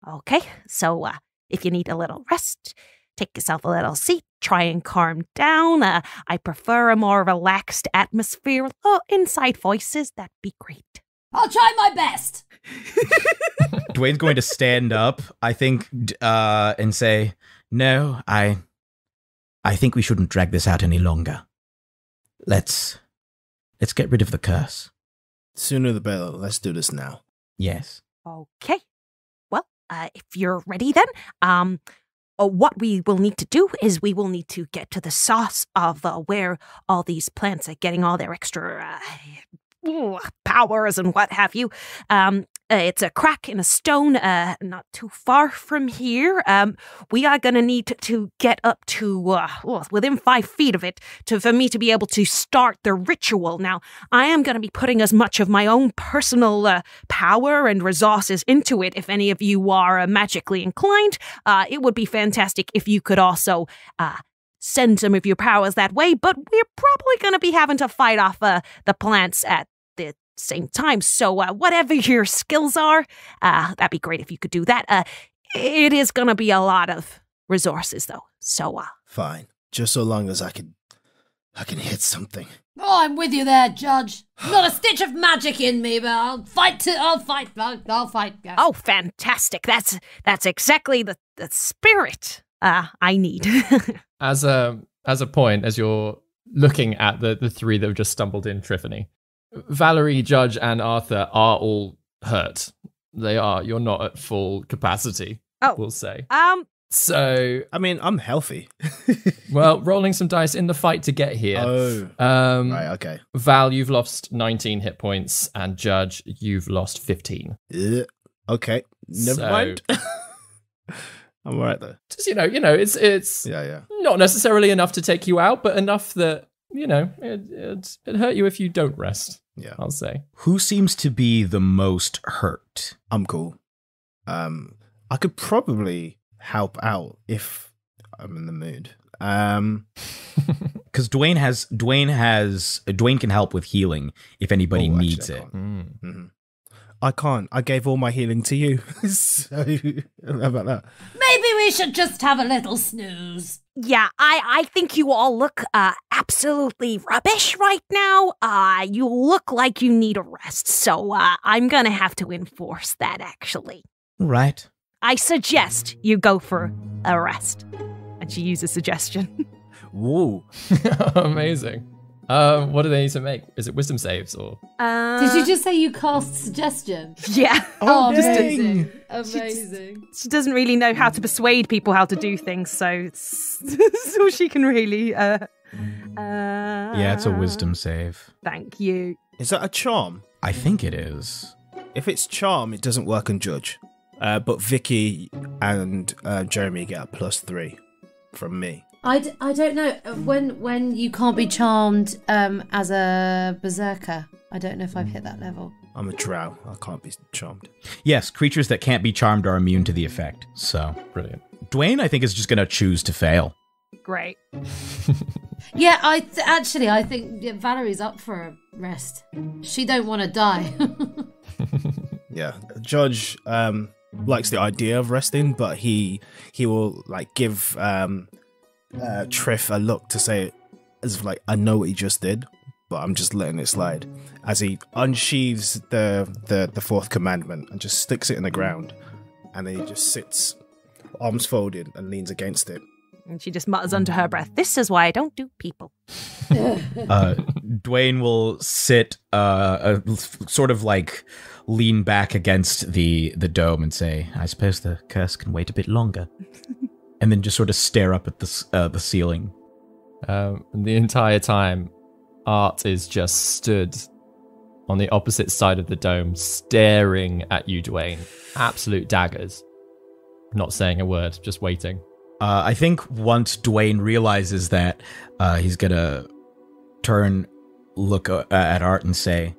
Okay, so uh, if you need a little rest, take yourself a little seat, try and calm down. Uh, I prefer a more relaxed atmosphere. Oh, inside voices, that'd be great. I'll try my best. Dwayne's going to stand up, I think, uh, and say, "No, I, I think we shouldn't drag this out any longer. Let's, let's get rid of the curse." Sooner the better. Let's do this now. Yes. Okay. Uh, if you're ready, then, um, uh, what we will need to do is we will need to get to the source of uh, where all these plants are getting all their extra uh, powers and what have you. Um, uh, it's a crack in a stone, uh, not too far from here. Um, we are going to need to, get up to uh, within five feet of it to for me to be able to start the ritual. Now, I am going to be putting as much of my own personal uh, power and resources into it. If any of you are uh, magically inclined, uh, it would be fantastic if you could also send some of your powers that way. But we're probably going to be having to fight off uh, the plants at same time. So, uh, whatever your skills are, uh, that'd be great if you could do that. Uh, it is going to be a lot of resources, though. So, uh, Fine. Just so long as I can, I can hit something. Oh, I'm with you there, Judge. Not a stitch of magic in me, but I'll fight. To, I'll fight. I'll, I'll fight. Yeah. oh, fantastic! That's that's exactly the the spirit uh, I need. As a as a point, as you're looking at the the three that have just stumbled in Triffany, Valerie, Judge, and Arthur are all hurt. They are. You're not at full capacity. Oh. we'll say. um, So, I mean, I'm healthy. well, rolling some dice in the fight to get here. Oh. Um, Right. Okay. Val, you've lost 19 hit points, and Judge, you've lost 15. Uh, okay. Never So- mind. I'm alright though. Just you know, you know, it's it's Yeah. Yeah. not necessarily enough to take you out, but enough that you know it it, it hurt you if you don't rest. Yeah. I'll say. Who seems to be the most hurt? I'm cool. Um, I could probably help out if I'm in the mood. Um, Because Dwayne has Dwayne has Dwayne can help with healing if anybody oh, actually, needs I it. can't. Mm. I can't. I gave all my healing to you. so, how about that? Maybe we we should just have a little snooze. Yeah, I, I think you all look uh, absolutely rubbish right now. Uh, you look like you need a rest, so uh, I'm gonna have to enforce that actually. Right. I suggest you go for a rest. And she uses suggestion. Whoa. Amazing. Um, what do they need to make? Is it wisdom saves or? Uh, Did you just say you cast suggestion? Yeah. Oh, dang. amazing. Amazing. She doesn't really know how to persuade people how to do things, so it's, it's all she can really. Uh, uh, Yeah, it's a wisdom save. Thank you. Is that a charm? I think it is. If it's charm, it doesn't work on judge. Uh, but Vicky and uh, Jeremy get a plus three from me. I, d- I don't know uh, when when you can't be charmed um as a berserker. I don't know if I've hit that level. I'm a drow. I can't be charmed. Yes, creatures that can't be charmed are immune to the effect. So, Brilliant. Dwayne, I think, is just going to choose to fail. Great. Yeah, I th- actually I think yeah, Valerie's up for a rest. She don't want to die. Yeah, Judge um, likes the idea of resting, but he he will like give um, uh, Triff a look to say as if like I know what he just did, but I'm just letting it slide. As he unsheathes the the the fourth commandment and just sticks it in the ground, and then he just sits, arms folded, and leans against it. And she just mutters under her breath, This is why I don't do people. Uh, Dwayne will sit, uh, uh, sort of like lean back against the the dome and say, "I suppose the curse can wait a bit longer," and then just sort of stare up at the uh, the ceiling. Um, the entire time, Art is just stood on the opposite side of the dome, staring at you, Dwayne. Absolute daggers. Not saying a word, just waiting. Uh, I think once Dwayne realizes that, uh, he's gonna turn, look uh, at Art and say,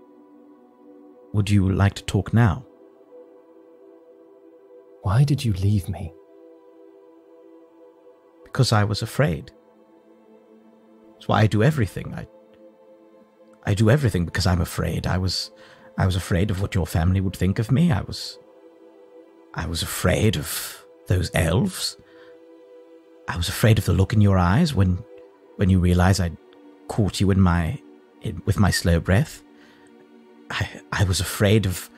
"Would you like to talk now?" Why did you leave me? Because I was afraid. That's why I do everything. I I do everything because I'm afraid. I was I was afraid of what your family would think of me. I was I was afraid of those elves. I was afraid of the look in your eyes when when you realized I'd caught you in my in, with my slow breath. I I was afraid of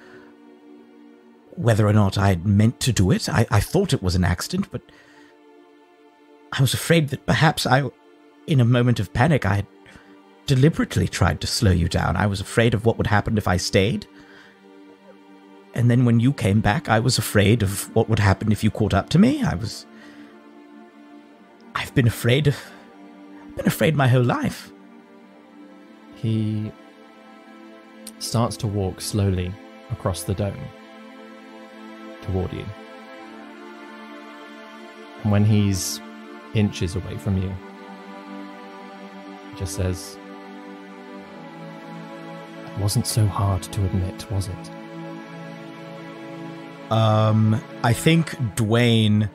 whether or not I'd meant to do it. I, I thought it was an accident, but I was afraid that perhaps I, in a moment of panic, I had deliberately tried to slow you down. I was afraid of what would happen if I stayed. And then when you came back, I was afraid of what would happen if you caught up to me. I was. I've been afraid of. been afraid my whole life. He starts to walk slowly across the dome toward you. And when he's inches away from you, he just says, It wasn't so hard to admit, was it? Um, I think Dwayne,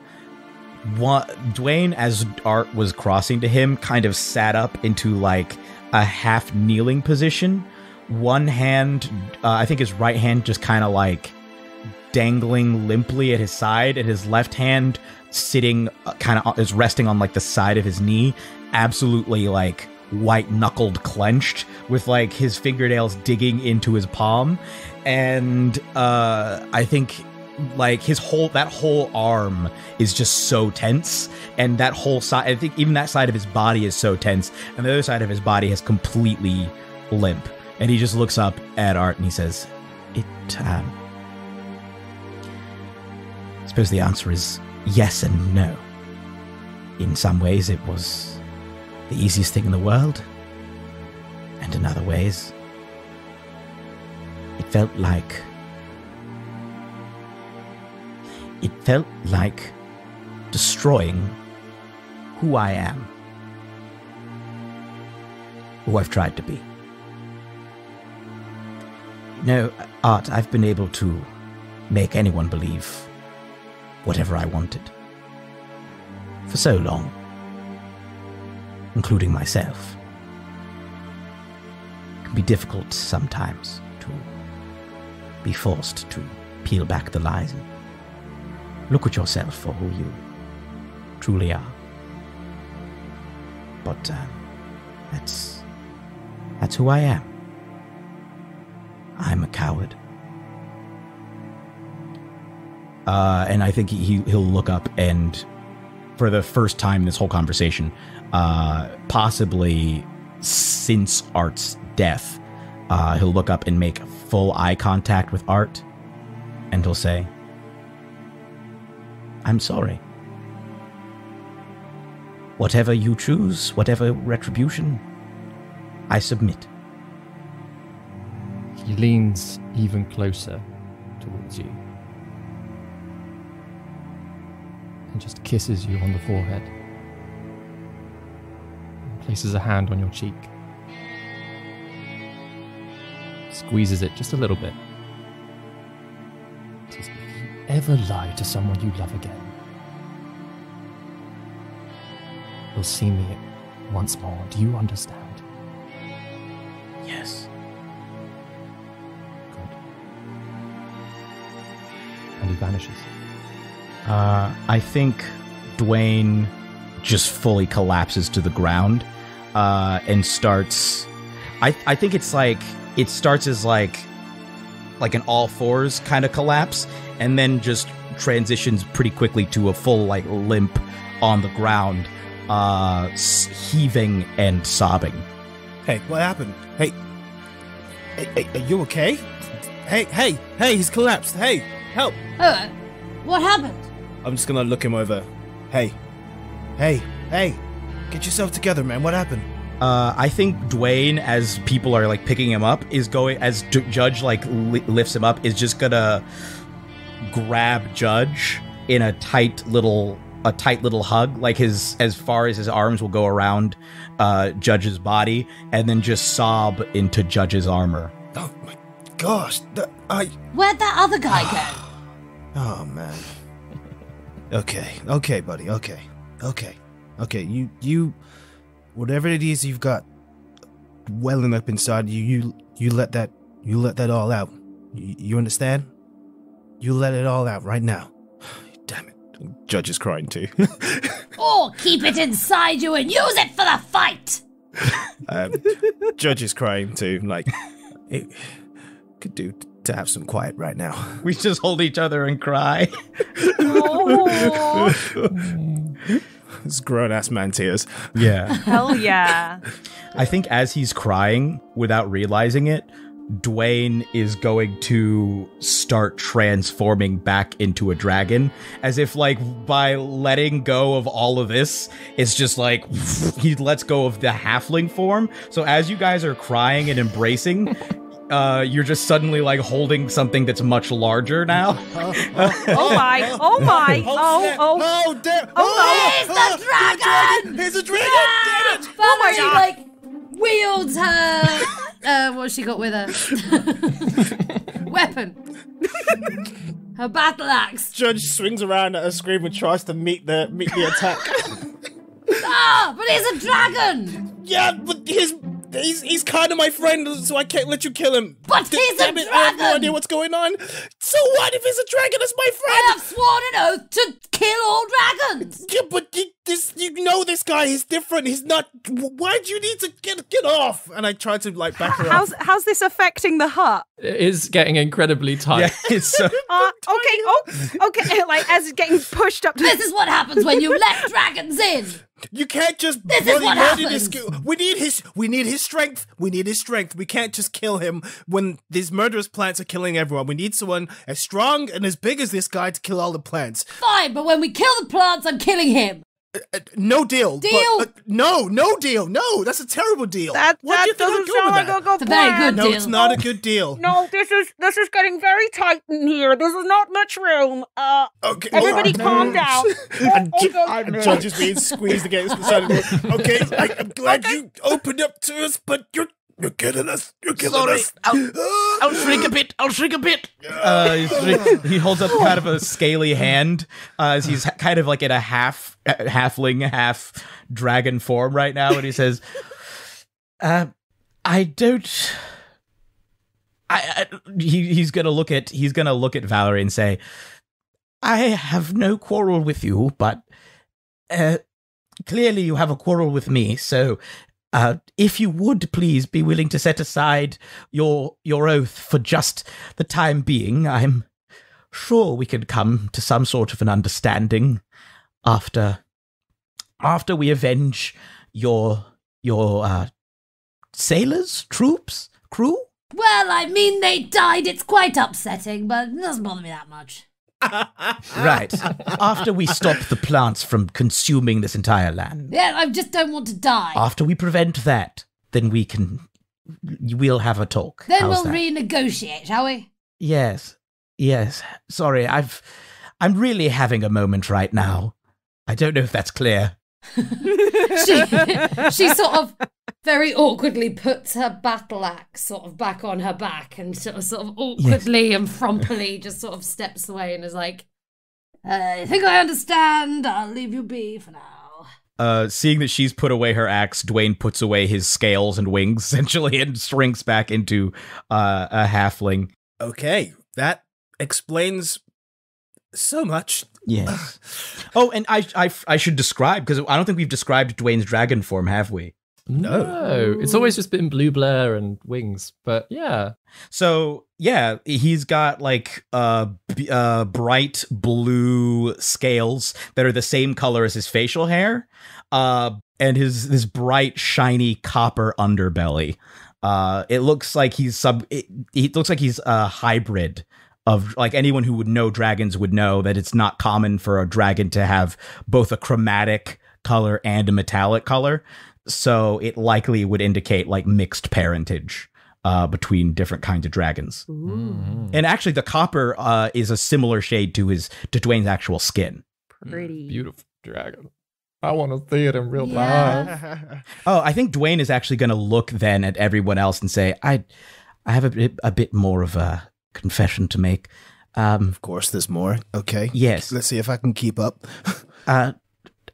what Dwayne, as Art was crossing to him, kind of sat up into like a half kneeling position. One hand, uh, I think his right hand, just kind of like dangling limply at his side, and his left hand sitting kind of is resting on like the side of his knee, absolutely like white knuckled clenched with like his fingernails digging into his palm. And uh i think like his whole that whole arm is just so tense. And that whole side i think even that side of his body is so tense. And the other side of his body is completely limp. And he just looks up at art and he says it um I suppose the answer is yes and no in some ways it was the easiest thing in the world and in other ways it felt like it felt like destroying who I am, who I've tried to be. No, Art, I've been able to make anyone believe whatever I wanted. For so long, including myself. It can be difficult sometimes to be forced to peel back the lies and look at yourself for who you truly are. But um, that's that's who I am. I'm a coward. Uh, and I think he he'll look up and, for the first time in this whole conversation, uh, possibly since Art's death, uh, he'll look up and make full eye contact with Art, and he'll say, "I'm sorry. Whatever you choose, whatever retribution, I submit." He leans even closer towards you and just kisses you on the forehead. And places a hand on your cheek. Squeezes it just a little bit. Says, if you ever lie to someone you love again, you'll see me once more. Do you understand? Yes. Good. And he vanishes. Uh, I think Dwayne just fully collapses to the ground uh, and starts. I I think it's like it starts as like like an all fours kind of collapse, and then just transitions pretty quickly to a full like limp on the ground, uh, heaving and sobbing. Hey, what happened? Hey, hey, hey, are you okay? Hey, hey, hey, he's collapsed. Hey, help! Uh, what happened? I'm just gonna look him over. Hey, hey, hey, get yourself together, man. What happened? Uh, I think Dwayne, as people are like picking him up, is going as D- Judge like li- lifts him up, is just gonna grab Judge in a tight little a tight little hug, like his as far as his arms will go around uh, Judge's body, and then just sob into Judge's armor. Oh my gosh, the, I. Where'd that other guy go? Oh man. Okay, okay, buddy. Okay, okay, okay. You, you, whatever it is you've got welling up inside you, you, you let that, you let that all out. You, you understand? You let it all out right now. Damn it. Judge is crying too. oh, keep it inside you and use it for the fight! um, Judge is crying too. Like, it could do to have some quiet right now. We just hold each other and cry. oh. It's grown ass man tears. Yeah. Hell yeah. I think as he's crying without realizing it, Dwayne is going to start transforming back into a dragon. As if, like, by letting go of all of this, it's just like he lets go of the halfling form. So as you guys are crying and embracing, uh, you're just suddenly like holding something that's much larger now. Oh my. Oh my. Oh, oh. Oh, damn! Here's the dragon! Here's a dragon! Ah! Damn it! Valerie, like, wields her. Uh, what's she got with her? Weapon. her battle axe. Judge swings around at a scream and tries to meet the meet the attack. Ah, but he's a dragon! yeah, but he's he's he's kind of my friend, so I can't let you kill him. But D- he's a damn it, I have no idea what's going on. So what if he's a dragon as my friend. I have sworn an oath to kill all dragons! Yeah, but you, this you know this guy He's different. He's not. Why do you need to get get off? And I tried to like back her up. How's how's this affecting the hut? It is getting incredibly tight. yeah, it's so. Uh, okay, oh, okay. Like as it's getting pushed up to This is what happens when you let dragons in! You can't just This is bloody what murder this guy. We need his. We need his strength. We need his strength. We can't just kill him when these murderous plants are killing everyone. We need someone as strong and as big as this guy to kill all the plants. Fine, but when we kill the plants, I'm killing him! Uh, no deal. but, Deal? uh, no, no deal. No, that's a terrible deal. that. Why do That you think I'm doesn't sound with like a that? good It's a very plan. good No, deal. it's not a good deal. No, this is this is getting very tight in here. This is not much room. Uh, Okay, everybody, well, calm down. And Ju- oh, and Judge is being squeezed against the side of the room. Okay, I, I'm glad you opened up to us, but you're you're killing us. You're killing Sorry, us. I'll, I'll shrink a bit. I'll shrink a bit. Uh, he's- he holds up kind of a scaly hand uh, as he's kind of like in a half uh, halfling, half dragon form right now, and he says, uh, "I don't." I, I he, he's gonna look at he's gonna look at Valerie and say, "I have no quarrel with you, but uh, clearly you have a quarrel with me, so uh, if you would please be willing to set aside your your oath for just the time being, I'm sure we could come to some sort of an understanding after after we avenge your your uh, sailors, troops, crew. Well, I mean, they died. It's quite upsetting, but it doesn't bother me that much. Right. after we stop the plants from consuming this entire land. Yeah, I just don't want to die. After we prevent that, then we can we'll have a talk. then How's we'll that? renegotiate, shall we? Yes. Yes. Sorry, I've I'm really having a moment right now. I don't know if that's clear. She she sort of very awkwardly puts her battle axe sort of back on her back and sort of, sort of awkwardly and frumpily just sort of steps away and is like, I think I understand. I'll leave you be for now. Uh, seeing that she's put away her axe, Dwayne puts away his scales and wings essentially and shrinks back into uh, a halfling. Okay, that explains so much. Yes. oh, and I, I, I should describe because I don't think we've described Dwayne's dragon form, have we? No, it's always just been blue blare and wings. But yeah, So yeah, he's got like uh, b- uh bright blue scales that are the same color as his facial hair, uh, and his this bright shiny copper underbelly. Uh, it looks like he's sub. It, it looks like he's a hybrid of like anyone who would know dragons would know that it's not common for a dragon to have both a chromatic color and a metallic color. So it likely would indicate like mixed parentage uh, between different kinds of dragons. And actually, the copper uh, is a similar shade to his to Dwayne's actual skin. Pretty. beautiful dragon. I want to see it in real Yeah. Oh, I think Dwayne is actually going to look then at everyone else and say, "I, I have a bit, a bit more of a confession to make. Um, Of course, there's more. Okay. Yes. Let's see if I can keep up. uh,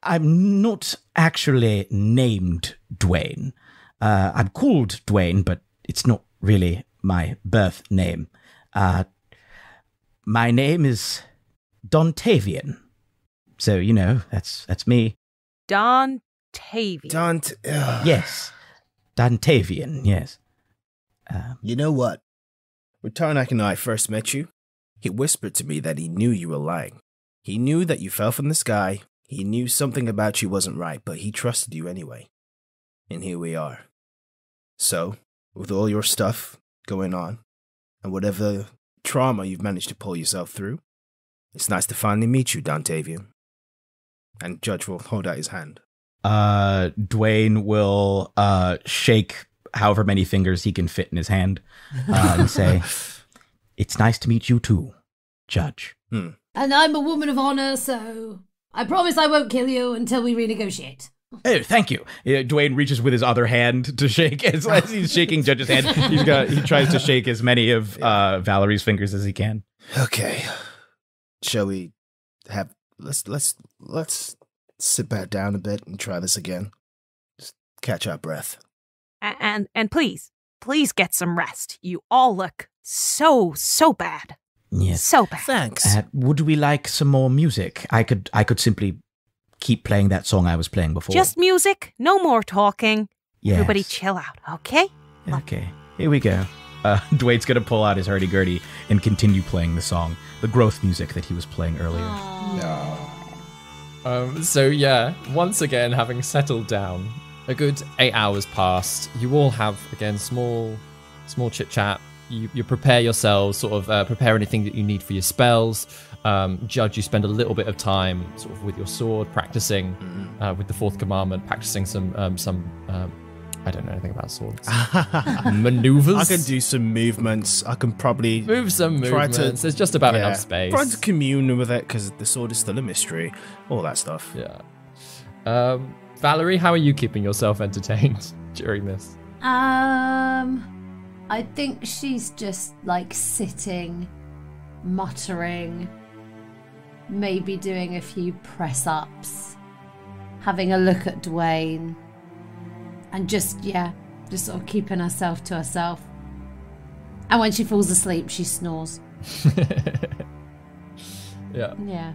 I'm not actually named Dwayne. Uh, I'm called Dwayne, but it's not really my birth name. Uh, my name is Dontavian. So you know that's that's me. Don Tavy. Don't. ugh. Yes, Dontavian. Yes. Uh, You know what? When Tarnak and I first met you, he whispered to me that he knew you were lying. He knew that you fell from the sky. He knew something about you wasn't right, but he trusted you anyway. And here we are. So, with all your stuff going on, and whatever trauma you've managed to pull yourself through, it's nice to finally meet you, Dontavian. And Judge will hold out his hand. uh, Dwayne will uh shake however many fingers he can fit in his hand uh, and say, "It's nice to meet you too, Judge." Hmm. And I'm a woman of honor, so I promise I won't kill you until we renegotiate. Oh, thank you. Uh, Dwayne reaches with his other hand to shake as, as he's shaking Judge's hand. He's got he tries to shake as many of uh, Valerie's fingers as he can. Okay. Shall we have let's let's let's sit back down a bit and try this again. Just catch our breath. A- and and please, please get some rest. You all look so so bad. Yes. So bad. Thanks. Uh, would we like some more music? I could I could simply keep playing that song I was playing before. Just music, no more talking. yes. Everybody chill out, okay? Okay, here we go. Uh, Dwayne's gonna pull out his hurdy-gurdy and continue playing the song, the growth music that he was playing earlier. No. Um, so yeah, once again, having settled down, a good eight hours passed. You all have again small, small chit chat. You, you prepare yourselves, sort of uh, prepare anything that you need for your spells. Um, Judge, you spend a little bit of time sort of with your sword, practicing uh, with the fourth commandment, practicing some um, some. Um, I don't know anything about swords. Maneuvers. I can do some movements. I can probably move some try to- movements. There's just about yeah, enough space. Try to commune with it because the sword is still a mystery. All that stuff. Yeah. Um, Valerie, how are you keeping yourself entertained during this? Um, I think she's just like sitting, muttering, maybe doing a few press ups, having a look at Dwayne, and just, yeah, just sort of keeping herself to herself. And when she falls asleep, she snores. Yeah. Yeah.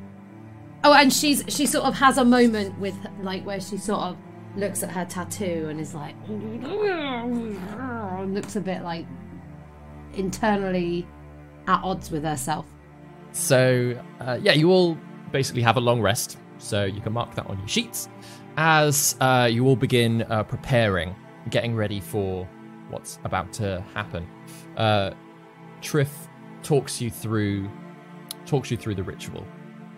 Oh, and she's she sort of has a moment with like where she sort of looks at her tattoo and is like looks a bit like internally at odds with herself. So, uh, yeah, you all basically have a long rest, so you can mark that on your sheets as uh, you all begin uh, preparing, getting ready for what's about to happen. Uh, Triff talks you through talks you through the ritual.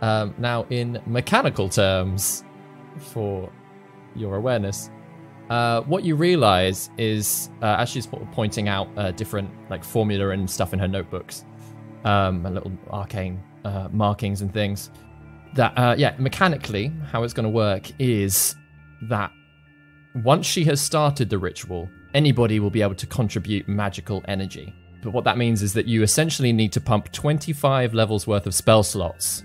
Um, now, in mechanical terms, for your awareness, uh, what you realize is, uh, as she's pointing out uh, different like formula and stuff in her notebooks, um, and little arcane uh, markings and things, that uh, yeah, mechanically, how it's going to work is that once she has started the ritual, anybody will be able to contribute magical energy. But what that means is that you essentially need to pump 25 levels worth of spell slots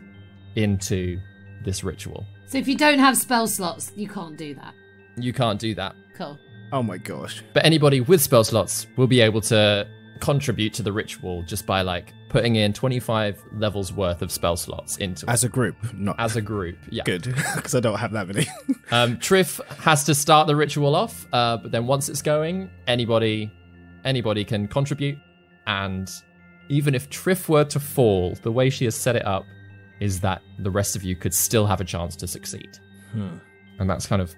into this ritual. So if you don't have spell slots, you can't do that. You can't do that. Cool. Oh my gosh. But anybody with spell slots will be able to contribute to the ritual just by like putting in 25 levels worth of spell slots into As it a group, not as a group. Yeah. good because I don't have that many. Um, Triff has to start the ritual off, uh, but then once it's going, anybody anybody can contribute. And even if Triff were to fall, the way she has set it up is that the rest of you could still have a chance to succeed. And that's kind of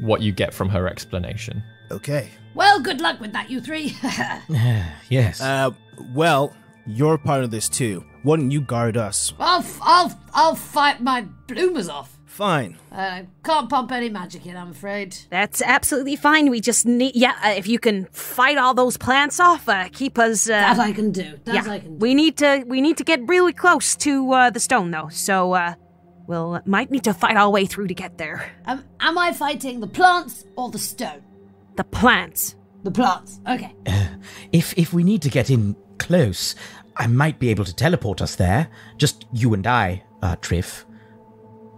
what you get from her explanation. okay. Well, good luck with that, you three. yes. Uh, well, you're part of this too. Why don't you guard us? I'll, f- I'll, I'll fight my bloomers off. Fine. Uh, can't pump any magic in, I'm afraid. That's absolutely fine. We just need, yeah, uh, if you can fight all those plants off, uh, keep us. Uh, That I can do. That yeah, I can do. we need to we need to get really close to uh, the stone though. So uh, we'll might need to fight our way through to get there. Um, am I fighting the plants or the stone? The plants. The plants. Okay. if if we need to get in close, I might be able to teleport us there. Just you and I, uh, Triff.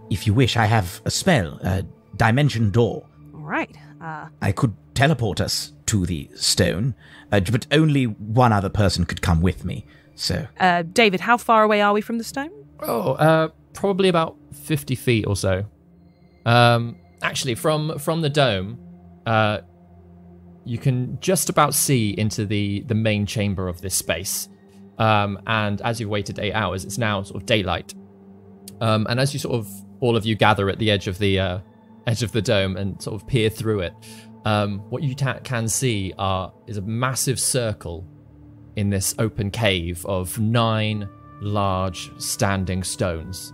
If you wish, I have a spell, a dimension door. All right. Uh, I could teleport us to the stone, uh, but only one other person could come with me. So, uh, David, how far away are we from the stone? Oh, uh, probably about 50 feet or so. Um, actually, from from the dome, uh, you can just about see into the the main chamber of this space. Um, and as you've waited eight hours, it's now sort of daylight. Um, and as you sort of all of you gather at the edge of the uh, edge of the dome and sort of peer through it, um, what you ta- can see are is a massive circle in this open cave of nine large standing stones.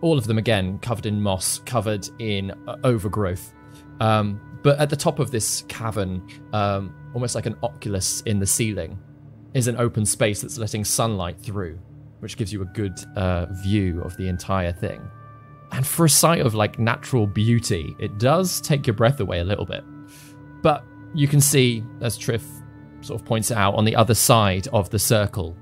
All of them, again, covered in moss, covered in uh, overgrowth. Um, but at the top of this cavern, um, almost like an oculus in the ceiling, is an open space that's letting sunlight through, which gives you a good uh, view of the entire thing. And for a sight of like natural beauty, it does take your breath away a little bit. But you can see, as Triff sort of points out, on the other side of the circle,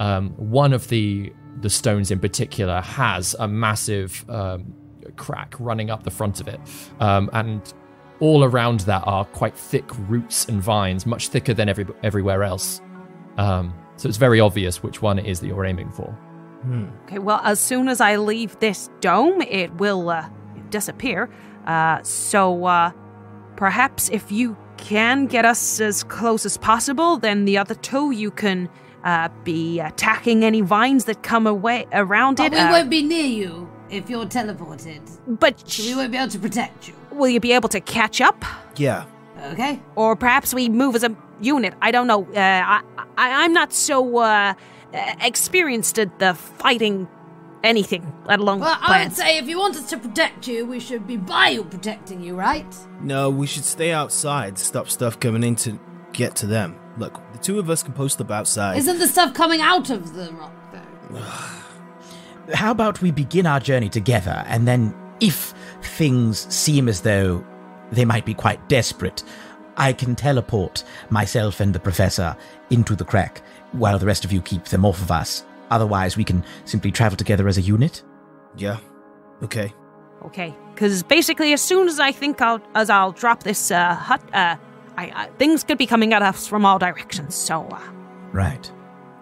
um, one of the the stones in particular has a massive um, crack running up the front of it, um, and all around that are quite thick roots and vines, much thicker than every, everywhere else. Um, so it's very obvious which one it is that you're aiming for. Okay, well, as soon as I leave this dome, it will uh, disappear. Uh, so uh, perhaps if you can get us as close as possible, then the other two you can uh, be attacking any vines that come away around But it. we uh, won't be near you if you're teleported. but So we won't be able to protect you. will you be able to catch up? Yeah. Okay? Or perhaps we move as a unit. I don't know. Uh, I, I, I'm not so experienced at the fighting anything, let alone Well, I would say if you want us to protect you, we should be by you protecting you, right? No, we should stay outside. Stop stuff coming in to get to them. Look, the two of us can post up outside. Isn't the stuff coming out of the rock, though? how about we begin our journey together, and then if things seem as though they might be quite desperate, I can teleport myself and the professor into the crack while the rest of you keep them off of us. Otherwise, we can simply travel together as a unit. yeah. Okay. Okay, because basically, as soon as I think I'll as I'll drop this uh, hut, uh, I, I things could be coming at us from all directions. So uh, Right.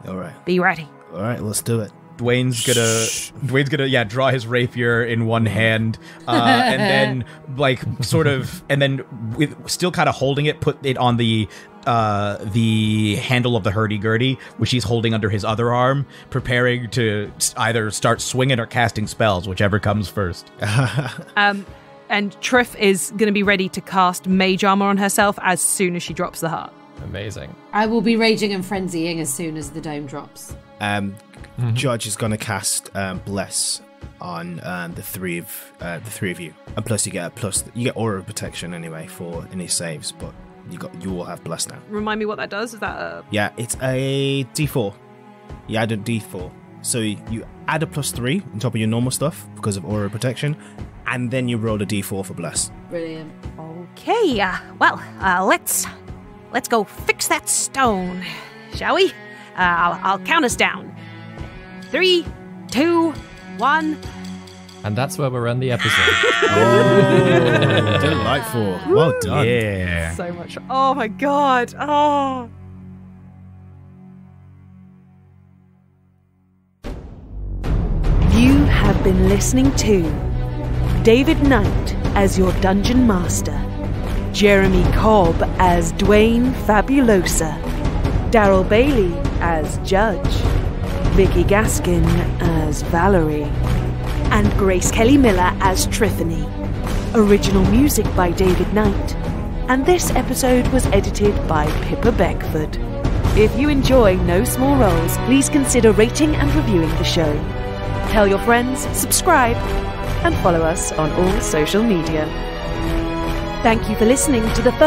All right. be ready. All right. Let's do it. Dwayne's gonna Dwayne's gonna yeah draw his rapier in one hand, uh, and then like sort of and then with still kind of holding it, put it on the uh the handle of the hurdy-gurdy which he's holding under his other arm preparing to either start swinging or casting spells whichever comes first. Um, and Triff is going to be ready to cast Mage Armor on herself as soon as she drops the heart. Amazing. I will be raging and frenzying as soon as the dome drops. Um, Judge is going to cast um, bless on um, the three of uh, the three of you, and plus you get a plus. You get aura of protection anyway for any saves, but you got you all have bless now. Remind me what that does. Is that a Yeah, it's a D4. You add a D4, so you, you add a plus three on top of your normal stuff because of aura of protection, and then you roll a D4 for bless. Brilliant. Okay, uh, well, uh, let's let's go fix that stone, shall we? Uh, I'll, I'll count us down. Three, two, one. And that's where we'll end the episode. Delightful. Well done. yeah So much. Oh my god. Oh. You have been listening to David Knight as your dungeon master, Jeremy Cobb as Dwayne Fabulosa, Darrel Bailey as Judge, Vicky Gaskin as Valerie, and Grace Kelly Miller as Trithony. Original music by David Knight. And this episode was edited by Pippa Beckford. If you enjoy No Small Rolls, please consider rating and reviewing the show. Tell your friends, subscribe, and follow us on all social media. Thank you for listening to the